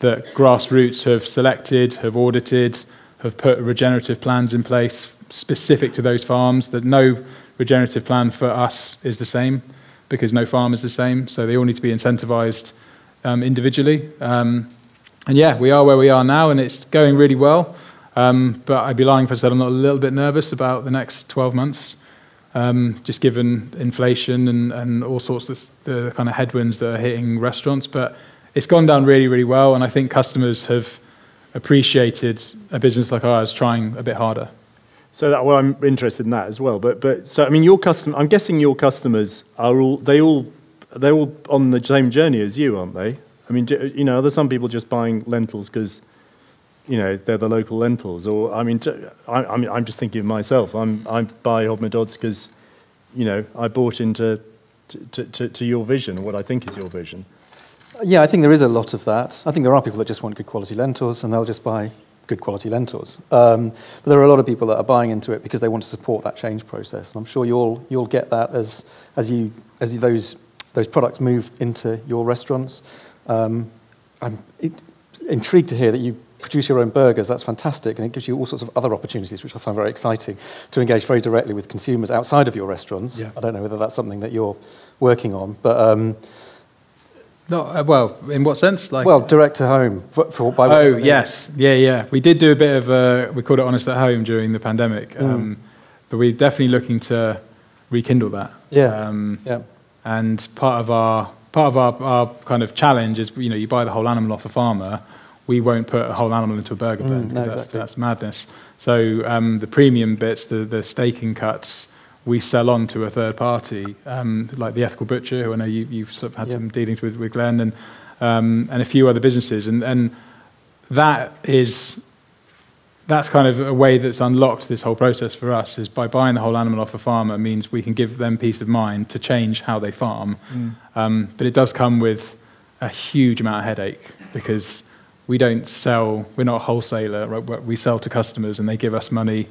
that grassroots have selected, have audited, have put regenerative plans in place specific to those farms, that no regenerative plan for us is the same because no farm is the same. So they all need to be incentivized um, individually. Um, and yeah, we are where we are now, and it's going really well. Um, but I'd be lying if I said I'm not a little bit nervous about the next 12 months, um, just given inflation and, and all sorts of the kind of headwinds that are hitting restaurants. But it's gone down really, really well, and I think customers have appreciated a business like ours trying a bit harder.
So that, well, I'm interested in that as well. But, but so I mean, your custom. I'm guessing your customers are all they all they're all on the same journey as you, aren't they? I mean, do, you know, are there some people just buying lentils because you know they're the local lentils, or I mean, I, I mean, I'm just thinking of myself. I'm I buy Hodmedod's because you know I bought into to, to, to your vision, what I think is your vision.
Yeah, I think there is a lot of that. I think there are people that just want good quality lentils, and they'll just buy good quality lentils. Um, but there are a lot of people that are buying into it because they want to support that change process. And I'm sure you'll, you'll get that as, as, you, as you, those, those products move into your restaurants. Um, I'm it, intrigued to hear that you produce your own burgers. That's fantastic. And it gives you all sorts of other opportunities, which I find very exciting, to engage very directly with consumers outside of your restaurants. Yeah. I don't know whether that's something that you're working on. But um,
no, uh, well, in what sense?
Like, well, direct to home. For, for,
by oh, yes, yeah, yeah. We did do a bit of uh, we called it honest at home during the pandemic, mm. um, but we're definitely looking to rekindle that.
Yeah, um, yeah.
And part of our part of our, our kind of challenge is you know you buy the whole animal off a farmer, we won't put a whole animal into a burger mm, no, that's, exactly. that's madness. So um, the premium bits, the the steaking cuts we sell on to a third party, um, like the Ethical Butcher, who I know you, have sort of had yeah. some dealings with, with Glenn, and, um, and a few other businesses. And, and that is, that's kind of a way that's unlocked this whole process for us, is by buying the whole animal off a farmer means we can give them peace of mind to change how they farm. Mm. Um, but it does come with a huge amount of headache because we don't sell, we're not a wholesaler, right? we sell to customers and they give us money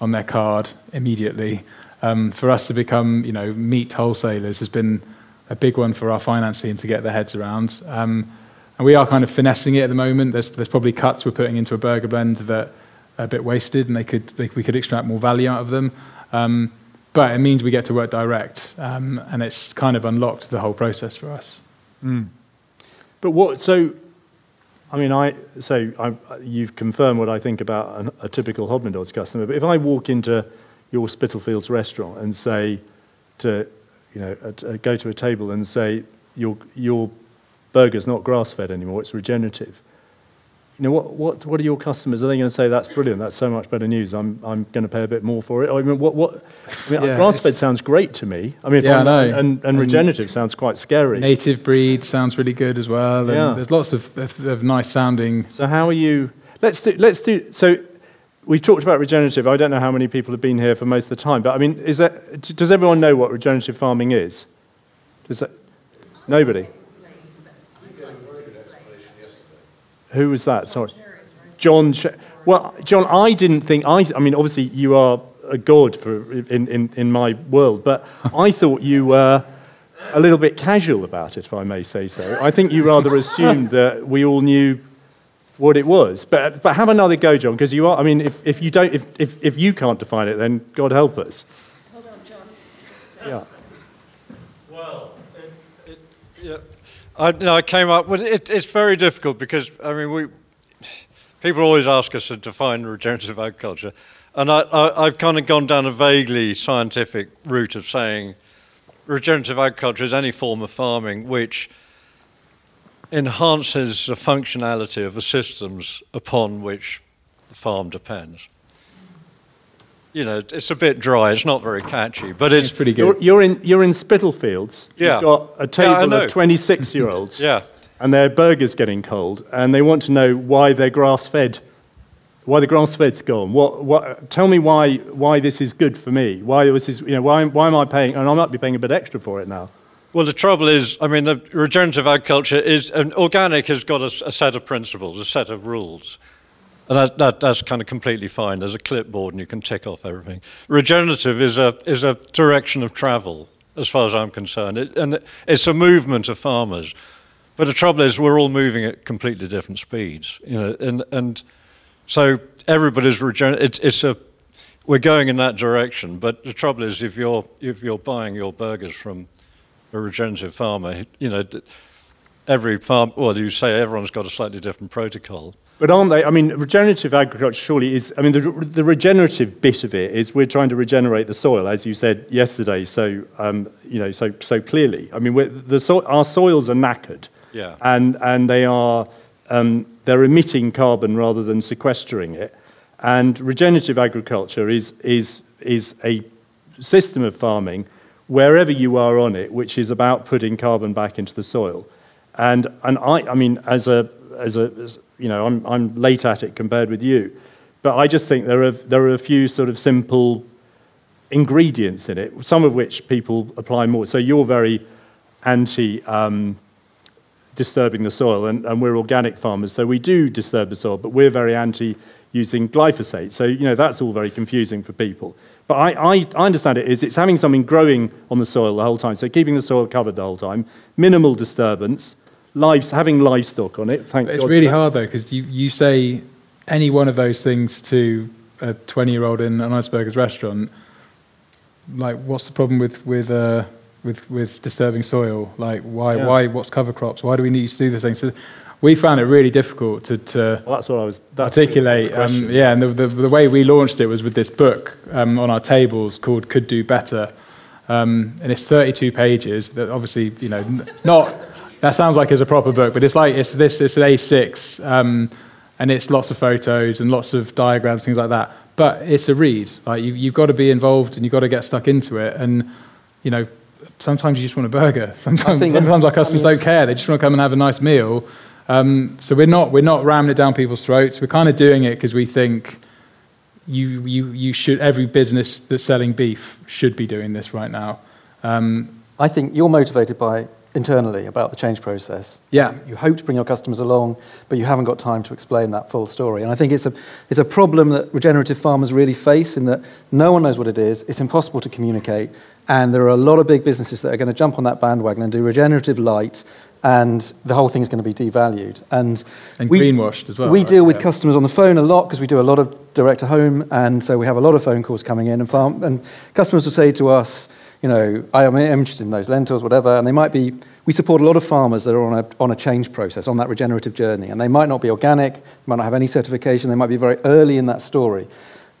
on their card immediately um, for us to become, you know, meat wholesalers has been a big one for our finance team to get their heads around. Um, and we are kind of finessing it at the moment. There's, there's probably cuts we're putting into a burger blend that are a bit wasted, and they could, they, we could extract more value out of them. Um, but it means we get to work direct, um, and it's kind of unlocked the whole process for us.
Mm. But what? So, I mean, I so you've confirmed what I think about an, a typical Hodmedod's customer. But if I walk into your Spitalfields restaurant and say to, you know, uh, go to a table and say, your, your burger's not grass-fed anymore, it's regenerative. You know, what, what, what are your customers? Are they going to say, that's brilliant, that's so much better news, I'm, I'm going to pay a bit more for it? I mean, what, what, I mean, yeah, grass-fed sounds great to me. I mean,
yeah, I know.
And, and regenerative sounds quite scary.
Native breed sounds really good as well. yeah. There's lots of, of, of nice sounding.
So how are you, let's do, let's do, so We've talked about regenerative. I don't know how many people have been here for most of the time, but I mean, is that, does everyone know what regenerative farming is? Does that, nobody? Who was that? Sorry. John. Well, John, I didn't think, I, I mean, obviously you are a god for, in, in, in my world, but I thought you were a little bit casual about it, if I may say so. I think you rather assumed that we all knew what it was. But, but have another go, John, because you are, I mean, if, if, you don't, if, if, if you can't define it, then God help us.
Hold on, John. Yeah. Well, it, it, yeah. I, I came up with it. It's very difficult because I mean, we people always ask us to define regenerative agriculture, and I, I've kind of gone down a vaguely scientific route of saying regenerative agriculture is any form of farming which enhances the functionality of the systems upon which the farm depends. You know, it's a bit dry. It's not very catchy, but it's,
It's pretty
You're,
good.
you're in you're in Spitalfields.
Yeah.
You've got a
Yeah,
table
know.
of 26 year olds.
yeah.
And their burger's getting cold, and they want to know why they're grass fed. Why the grass fed's gone? What, what, tell me why, why this is good for me. Why, this is, you know, why, why am I paying? And I might be paying a bit extra for it now.
Well, the trouble is, I mean, the regenerative agriculture is, and organic has got a, a set of principles, a set of rules. And that, that, that's kind of completely fine. There's a clipboard and you can tick off everything. Regenerative is a, is a direction of travel, as far as I'm concerned. It, and it's a movement of farmers. But the trouble is, we're all moving at completely different speeds. You know, and, and so everybody's regenerative. It's, it's a, we're going in that direction. But the trouble is, if you're, if you're buying your burgers from a regenerative farmer, you know, every farm, well, you say everyone's got a slightly different protocol.
But aren't they? I mean, regenerative agriculture surely is. I mean, the, the regenerative bit of it is we're trying to regenerate the soil, as you said yesterday. So, um, you know, so so clearly. I mean, we're, the so, our soils are knackered,
Yeah.
and and they are um, they're emitting carbon rather than sequestering it. And regenerative agriculture is is is a system of farming wherever you are on it, which is about putting carbon back into the soil. And and I I mean as a as a as, you know I'm I'm late at it compared with you, but I just think there are there are a few sort of simple ingredients in it, some of which people apply more. So you're very anti um, disturbing the soil, and, and we're organic farmers, so we do disturb the soil, but we're very anti using glyphosate. So you know that's all very confusing for people. But I, I, I understand it is it's having something growing on the soil the whole time, so keeping the soil covered the whole time, minimal disturbance, lives having livestock on it. Thank
But it's
God
really hard though because you, you say any one of those things to a 20 year old in an Icebergers restaurant, like what's the problem with with uh, with with disturbing soil? Like why
Yeah.
why what's cover crops? Why do we need to do this thing? So we found it really difficult to. to
Well, that's what I was
articulate.
the.
Um, yeah, and the, the, the way we launched it was with this book um, on our tables called "Could Do Better," um, and it's 32 pages. That obviously, you know, n- not that sounds like it's a proper book, but it's like it's this. It's an A6, um, and it's lots of photos and lots of diagrams, things like that. But it's a read. Like you, you've got to be involved and you've got to get stuck into it. And you know, sometimes you just want a burger. Sometimes, sometimes our customers don't care. They just want to come and have a nice meal. Um, so we're not we're not ramming it down people's throats. We're kind of doing it because we think you you you should every business that's selling beef should be doing this right now. Um,
I think you're motivated by internally about the change process.
Yeah.
You hope to bring your customers along, but you haven't got time to explain that full story. And I think it's a, it's a problem that regenerative farmers really face in that no one knows what it is, it's impossible to communicate, and there are a lot of big businesses that are going to jump on that bandwagon and do regenerative light, and the whole thing is going to be devalued. And,
And greenwashed as well,
We
right?
deal with
Yeah.
customers on the phone a lot because we do a lot of direct to home, and so we have a lot of phone calls coming in, and, farm, and customers will say to us, you know, I am interested in those lentils, whatever, and they might be, we support a lot of farmers that are on a, on a change process, on that regenerative journey, and they might not be organic, might not have any certification, they might be very early in that story.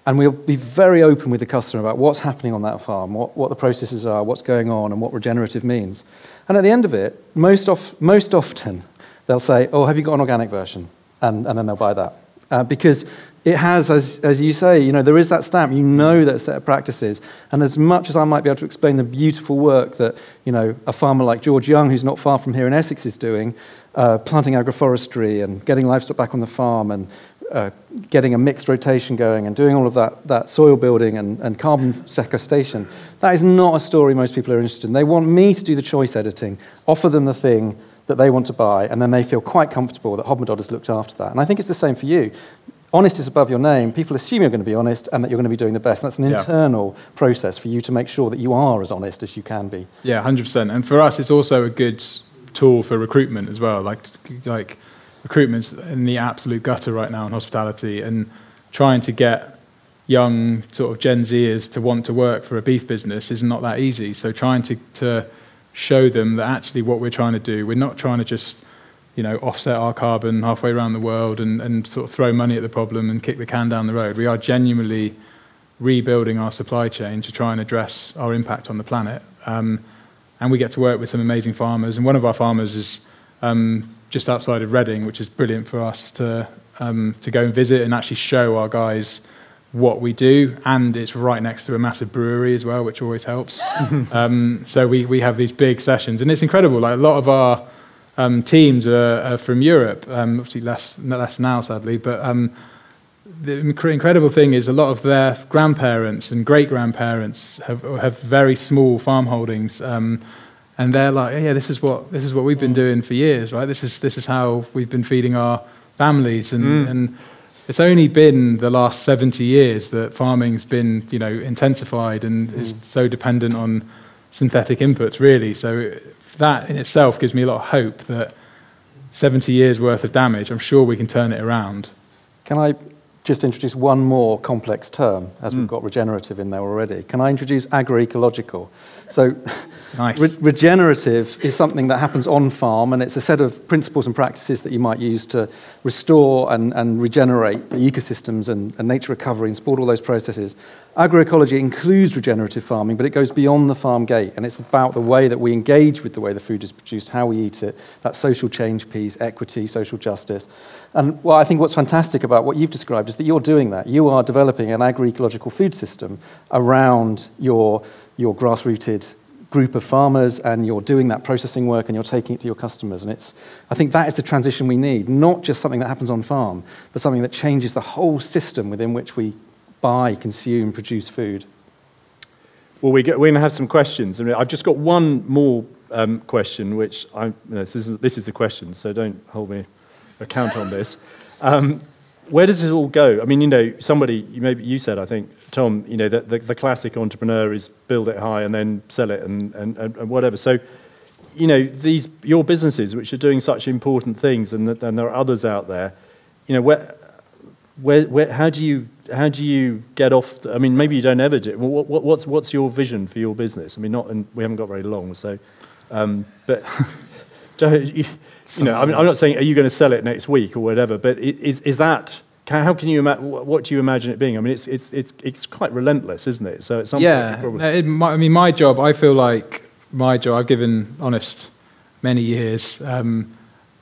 And we'll be very open with the customer about what's happening on that farm, what, what the processes are, what's going on, and what regenerative means. And at the end of it, most, of, most often, they'll say, oh, have you got an organic version? And, and then they'll buy that. Uh, because it has, as, as you say, you know, there is that stamp. You know that set of practices. And as much as I might be able to explain the beautiful work that, you know, a farmer like George Young, who's not far from here in Essex, is doing, uh, planting agroforestry and getting livestock back on the farm and uh, getting a mixed rotation going and doing all of that, that soil building and, and carbon sequestration, that is not a story most people are interested in. They want me to do the choice editing, offer them the thing that they want to buy, and then they feel quite comfortable that Hodmedod has looked after that. And I think it's the same for you. Honest is above your name. People assume you're going to be honest and that you're going to be doing the best. And That's an
Yeah.
internal process for you to make sure that you are as honest as you can be.
Yeah, hundred percent. And for us, it's also a good tool for recruitment as well. Like, like recruitment's in the absolute gutter right now in hospitality, and trying to get young sort of Gen Zers to want to work for a beef business is not that easy. So trying to to show them that actually what we're trying to do, we're not trying to just you know, offset our carbon halfway around the world and, and sort of throw money at the problem and kick the can down the road. We are genuinely rebuilding our supply chain to try and address our impact on the planet. Um, and we get to work with some amazing farmers. And one of our farmers is um, just outside of Reading, which is brilliant for us to, um, to go and visit and actually show our guys what we do. And it's right next to a massive brewery as well, which always helps. um, so we, we have these big sessions. And it's incredible. Like a lot of our um, teams are, are, from Europe, um, obviously less, less now, sadly, but um, the incredible thing is a lot of their grandparents and great grandparents have, have very small farm holdings. Um, and they're like, yeah, this is what this is what we've been doing for years, right? This is this is how we've been feeding our families, and, mm. and it's only been the last 70 years that farming's been, you know, intensified and mm. is so dependent on synthetic inputs, really. So that in itself gives me a lot of hope that 70 years worth of damage, I'm sure we can turn it around.
Can I just introduce one more complex term, as mm. we've got regenerative in there already. Can I introduce agroecological? So,
nice.
re- regenerative is something that happens on farm, and it's a set of principles and practices that you might use to restore and, and regenerate the ecosystems and, and nature recovery and support all those processes. Agroecology includes regenerative farming, but it goes beyond the farm gate, and it's about the way that we engage with the way the food is produced, how we eat it, that social change piece, equity, social justice. And well, I think what's fantastic about what you've described is that you're doing that. You are developing an agroecological food system around your, your grassrooted group of farmers, and you're doing that processing work and you're taking it to your customers. And it's, I think that is the transition we need, not just something that happens on farm, but something that changes the whole system within which we buy, consume, produce food?
Well, we are going to have some questions. I mean, I've just got one more um, question, which I, you know, this, is, this is the question, so don't hold me account on this. Um, where does this all go? I mean, you know, somebody, maybe you said, I think, Tom, you know, that the, the, classic entrepreneur is build it high and then sell it and, and, and whatever. So, you know, these your businesses, which are doing such important things, and, and there are others out there, you know, where, where, where, how do you how do you get off? The, I mean, maybe you don't ever do. What, what, what's what's your vision for your business? I mean, not and we haven't got very long, so um, but you, know, I mean, I'm not saying are you going to sell it next week or whatever, but is is that how can you imagine? What do you imagine it being? I mean, it's it's it's it's quite relentless, isn't it? So it's something.
Yeah, my, I mean, my job. I feel like my job. I've given honest many years. Um,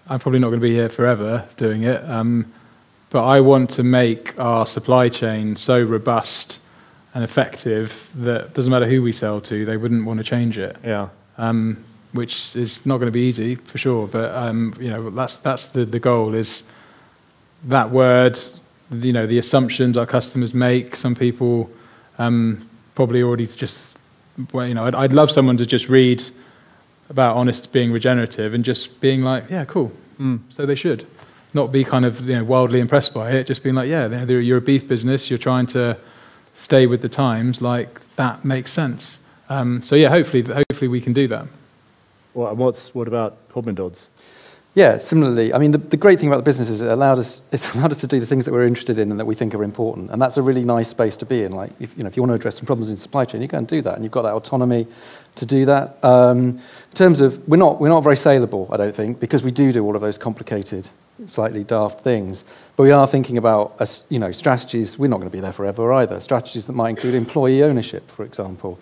I'm probably not going to be here forever doing it. Um, but I want to make our supply chain so robust and effective that doesn't matter who we sell to, they wouldn't want to change it.
Yeah.
Um, which is not going to be easy for sure, but um, you know that's that's the, the goal is that word, you know, the assumptions our customers make. Some people um, probably already just, well, you know, I'd, I'd love someone to just read about honest being regenerative and just being like, yeah, cool. Mm. So they should not be kind of you know, wildly impressed by it, just being like, yeah, you're a beef business, you're trying to stay with the times, like that makes sense. Um, so yeah, hopefully, hopefully we can do that.
Well, what's, what about Hodmedod's?
Yeah, similarly. I mean, the, the great thing about the business is it allowed us it's allowed us to do the things that we're interested in and that we think are important, and that's a really nice space to be in. Like, if you know, if you want to address some problems in supply chain, you go and do that, and you've got that autonomy to do that. Um, in terms of we're not we're not very saleable, I don't think, because we do do all of those complicated slightly daft things. But we are thinking about you know, strategies, we're not going to be there forever either, strategies that might include employee ownership, for example.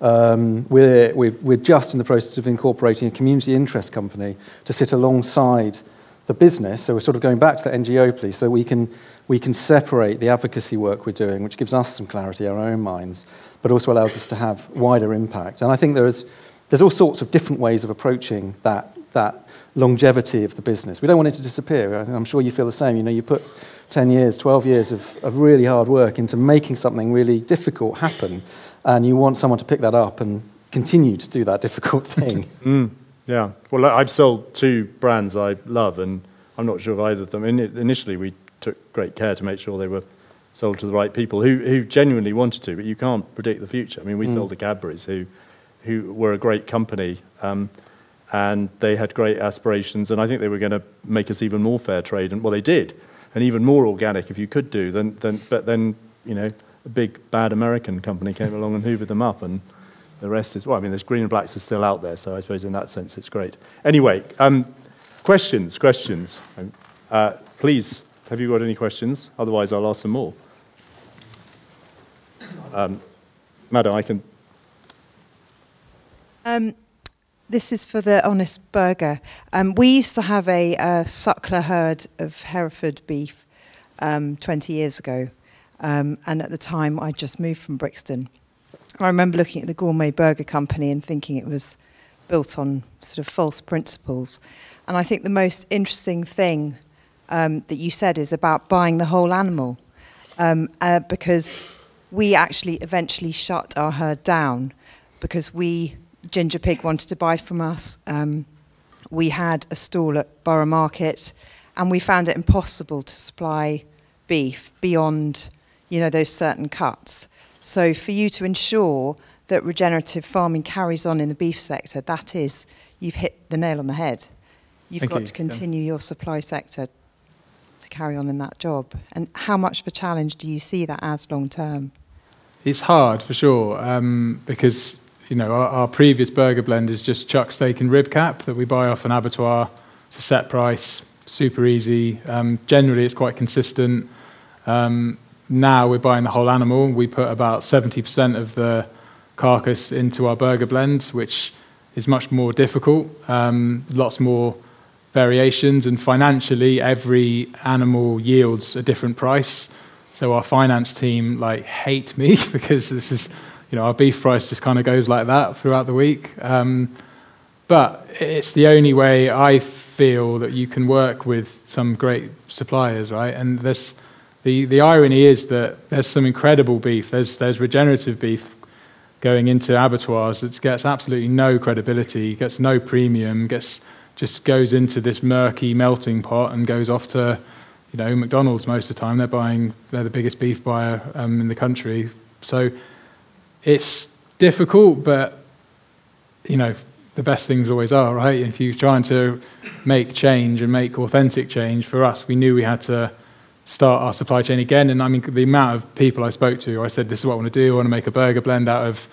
Um, we're, we are just in the process of incorporating a community interest company to sit alongside the business. So we're sort of going back to the NGO piece so we can, we can separate the advocacy work we're doing, which gives us some clarity in our own minds, but also allows us to have wider impact. And I think there's, there's all sorts of different ways of approaching that, that longevity of the business. We don't want it to disappear. I'm sure you feel the same. You know, you put 10 years, 12 years of, of really hard work into making something really difficult happen, and you want someone to pick that up and continue to do that difficult thing.
mm, yeah. Well, I've sold two brands I love, and I'm not sure of either of them. initially, we took great care to make sure they were sold to the right people who, who genuinely wanted to, but you can't predict the future. I mean, we mm. sold to Cadbury's, who, who were a great company. Um, and they had great aspirations, and I think they were going to make us even more fair trade, and well, they did, and even more organic if you could do. Then, then, but then, you know, a big bad American company came along and hoovered them up, and the rest is, well, I mean, there's green and blacks are still out there, so I suppose in that sense it's great. Anyway, um, questions, questions. Uh, please, have you got any questions? Otherwise, I'll ask some more. Um, Madam, I can.
Um, this is for the Honest Burger. Um, we used to have a, a, suckler herd of Hereford beef um, 20 years ago, um, and at the time I just moved from Brixton. I remember looking at the Gourmet Burger Company and thinking it was built on sort of false principles. And I think the most interesting thing um, that you said is about buying the whole animal, um, uh, because we actually eventually shut our herd down because we, Ginger Pig, wanted to buy from us. Um, we had a stall at Borough Market, and we found it impossible to supply beef beyond, you know, those certain cuts. So for you to ensure that regenerative farming carries on in the beef sector, that is, you've hit the nail on the head. You've
Thank
got
you.
to continue your supply sector to carry on in that job. And how much of a challenge do you see that as long term?
It's hard for sure um, because you know our, our, previous burger blend is just chuck steak and rib cap that we buy off an abattoir. It's a set price, super easy. Um, generally, it's quite consistent. Um, now we're buying the whole animal. We put about 70% of the carcass into our burger blend, which is much more difficult. Um, lots more variations, and financially, every animal yields a different price. So our finance team like hate me because this is, you know, our beef price just kind of goes like that throughout the week. Um, but it's the only way I feel that you can work with some great suppliers, right? And this, the, the irony is that there's some incredible beef. There's, there's regenerative beef going into abattoirs that gets absolutely no credibility, gets no premium, gets just goes into this murky melting pot and goes off to you know, McDonald's most of the time, they're buying, they're the biggest beef buyer um, in the country. So it's difficult, but, you know, the best things always are, right? If you're trying to make change and make authentic change for us, we knew we had to start our supply chain again. And I mean, the amount of people I spoke to, I said, this is what I want to do. I want to make a burger blend out of,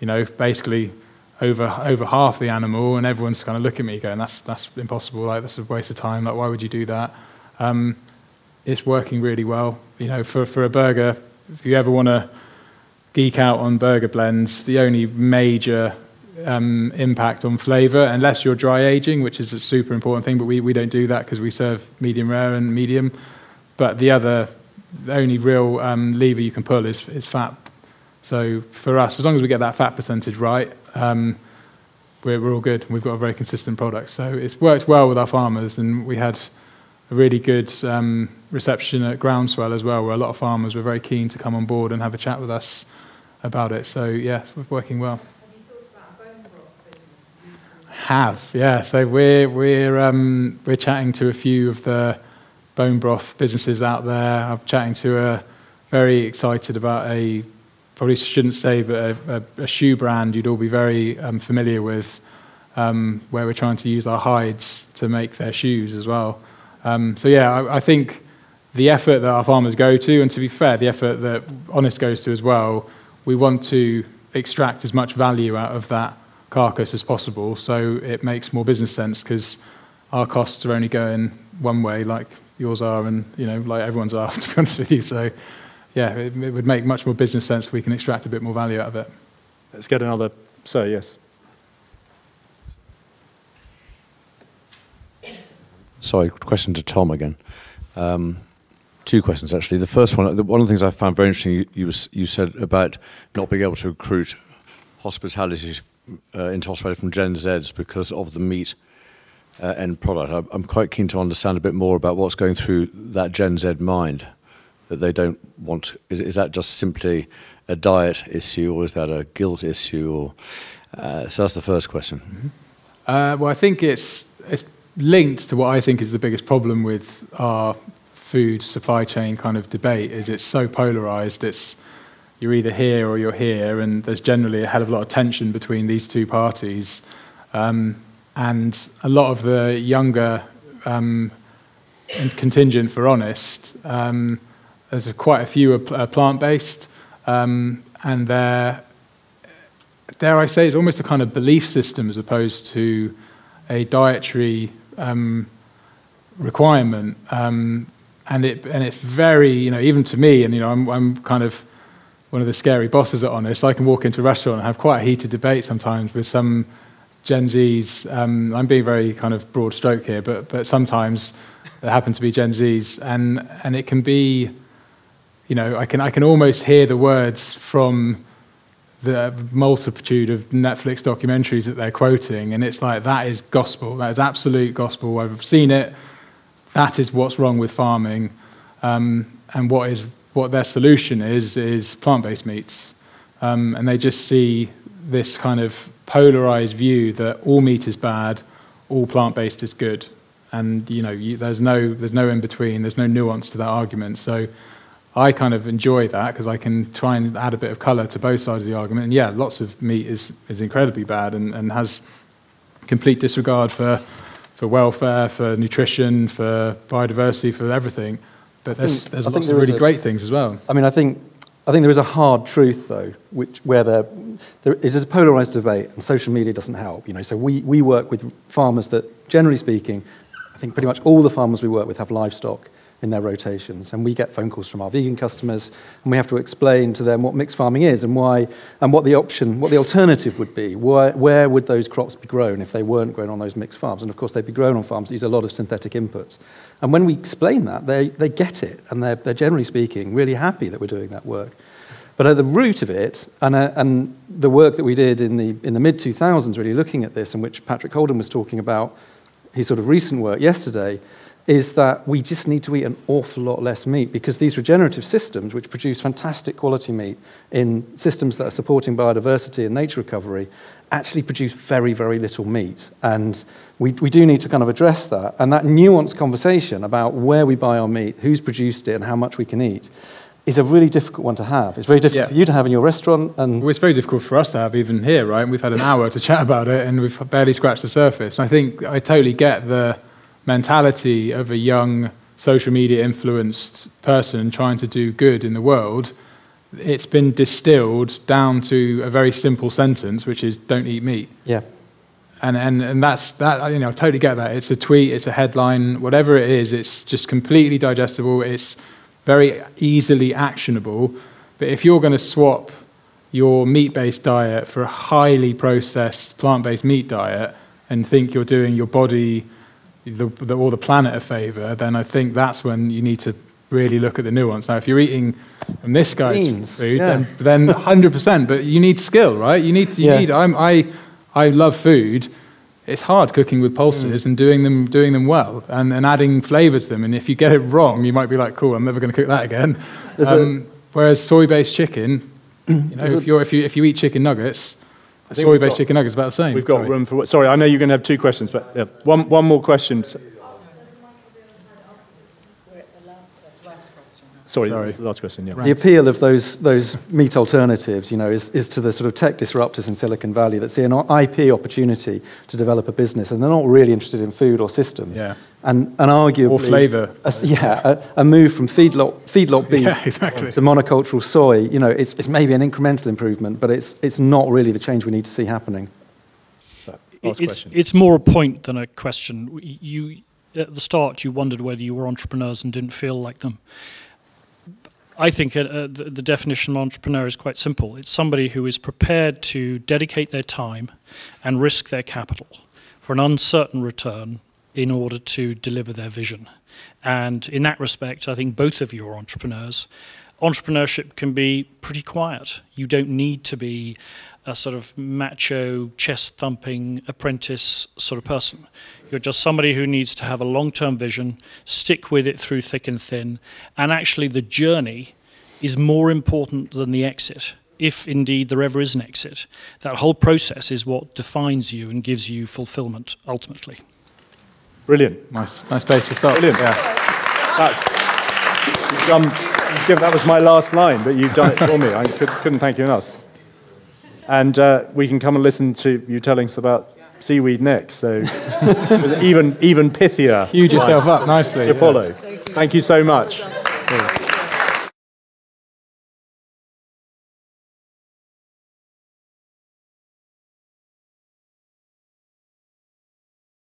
you know, basically over over half the animal, and everyone's kind of looking at me going, that's that's impossible. Like that's a waste of time. Like why would you do that? Um, it's working really well. You know, for, for a burger, if you ever want to geek out on burger blends, the only major um, impact on flavor, unless you're dry aging, which is a super important thing, but we, we don't do that because we serve medium rare and medium. But the other, the only real um, lever you can pull is, is fat. So for us, as long as we get that fat percentage right, um, we're, we're all good. We've got a very consistent product. So it's worked well with our farmers, and we had a really good um, reception at Groundswell as well, where a lot of farmers were very keen to come on board and have a chat with us about it. So, yes, we're working well. Have, yeah. So we're, we're, um, we're chatting to a few of the bone broth businesses out there. I'm chatting to a very excited about a, probably shouldn't say, but a, a, a shoe brand you'd all be very um, familiar with, um, where we're trying to use our hides to make their shoes as well. Um, so yeah, I, I, think the effort that our farmers go to, and to be fair, the effort that Honest goes to as well, we want to extract as much value out of that carcass as possible, so it makes more business sense because our costs are only going one way, like yours are, and you know, like everyone's are, to be honest with you. So yeah, it, it would make much more business sense if we can extract a bit more value out of it.
Let's get another. Sir, yes.
Sorry, question to Tom again. Um, two questions actually. The first one, one of the things I found very interesting, you, you, you said about not being able to recruit hospitality uh, into hospitality from Gen Zs because of the meat uh, end product. I, I'm quite keen to understand a bit more about what's going through that Gen Z mind that they don't want. Is, is that just simply a diet issue, or is that a guilt issue? Or uh, so that's the first question.
Mm-hmm. Uh, well, I think it's it's linked to what I think is the biggest problem with our food supply chain kind of debate is it's so polarized. It's you're either here or you're here, and there's generally a hell of a lot of tension between these two parties. Um, and a lot of the younger um, contingent, for honest, um, there's a, quite a few are plant-based, um, and they're dare I say, it's almost a kind of belief system as opposed to a dietary um, requirement. Um, and it and it's very, you know, even to me, and you know, I'm, I'm kind of one of the scary bosses at Honest. I can walk into a restaurant and have quite a heated debate sometimes with some Gen Zs. Um, I'm being very kind of broad stroke here, but but sometimes there happen to be Gen Zs, and and it can be, you know, I can I can almost hear the words from the multitude of Netflix documentaries that they're quoting, and it's like that is gospel. That is absolute gospel. I've seen it. That is what's wrong with farming, um, and what is what their solution is is plant-based meats, um, and they just see this kind of polarized view that all meat is bad, all plant-based is good, and you know you, there's no there's no in between. There's no nuance to that argument. So I kind of enjoy that because I can try and add a bit of colour to both sides of the argument. And yeah, lots of meat is, is incredibly bad and, and has complete disregard for, for welfare, for nutrition, for biodiversity, for everything. But there's, there's lots of really a, great things as well.
I mean, I think, I think there is a hard truth, though, which, where there, there is a polarised debate and social media doesn't help. You know, so we, we work with farmers that, generally speaking, I think pretty much all the farmers we work with have livestock in their rotations. And we get phone calls from our vegan customers, and we have to explain to them what mixed farming is and why, and what the option, what the alternative would be. Why, where would those crops be grown if they weren't grown on those mixed farms? And of course, they'd be grown on farms that use a lot of synthetic inputs. And when we explain that, they, they get it, and they're, they're generally speaking really happy that we're doing that work. But at the root of it, and, uh, and the work that we did in the, in the mid 2000s, really looking at this, and which Patrick Holden was talking about, his sort of recent work yesterday, is that we just need to eat an awful lot less meat because these regenerative systems, which produce fantastic quality meat in systems that are supporting biodiversity and nature recovery, actually produce very, very little meat. And we, we do need to kind of address that. And that nuanced conversation about where we buy our meat, who's produced it, and how much we can eat is a really difficult one to have. It's very difficult yeah. for you to have in your restaurant. And
well, it's very difficult for us to have even here, right? And we've had an hour to chat about it, and we've barely scratched the surface. And I think I totally get the mentality of a young social media influenced person trying to do good in the world, it's been distilled down to a very simple sentence, which is don't eat meat.
Yeah.
And, and, and that's that, you know, I totally get that. It's a tweet, it's a headline, whatever it is, it's just completely digestible, it's very easily actionable. But if you're going to swap your meat based diet for a highly processed plant based meat diet and think you're doing your body the, the, or the planet a favour, then I think that's when you need to really look at the nuance. Now, if you're eating from this guy's Beans, food, yeah. then, then 100%, but you need skill, right? You need, you yeah. need I'm, I, I love food. It's hard cooking with pulses mm. and doing them, doing them well and, and adding flavour to them. And if you get it wrong, you might be like, cool, I'm never going to cook that again. Um, whereas soy-based chicken, you know, if, you're, if, you, if you eat chicken nuggets, Soy-based chicken nuggets about the same.
We've got sorry. room for. Sorry, I know you're going to have two questions, but yeah, one one more question. Sorry, Sorry. last question. Yeah.
The appeal of those those meat alternatives, you know, is, is to the sort of tech disruptors in Silicon Valley that see an IP opportunity to develop a business, and they're not really interested in food or systems.
Yeah.
And, and arguably,
or flavour.
Yeah, a, a, move from feedlot feedlot beef
yeah, exactly.
to monocultural soy. You know, it's, it's maybe an incremental improvement, but it's it's not really the change we need to see happening.
So, it's it's more a point than a question. You at the start, you wondered whether you were entrepreneurs and didn't feel like them. I think uh, uh, the, the definition of entrepreneur is quite simple. It's somebody who is prepared to dedicate their time and risk their capital for an uncertain return in order to deliver their vision. And in that respect, I think both of you are entrepreneurs. Entrepreneurship can be pretty quiet. You don't need to be a sort of macho, chest thumping apprentice sort of person. You're just somebody who needs to have a long term vision, stick with it through thick and thin, and actually the journey is more important than the exit, if indeed there ever is an exit. That whole process is what defines you and gives you fulfillment ultimately.
Brilliant.
Nice, nice place to start.
Brilliant. Yeah. That's, you've done, that was my last line, but you've done it for me. I could, not thank you enough. And uh, we can come and listen to you telling us about seaweed next. So even even pithier.
Huge yourself up nicely
to follow. Thank you. Thank you so much.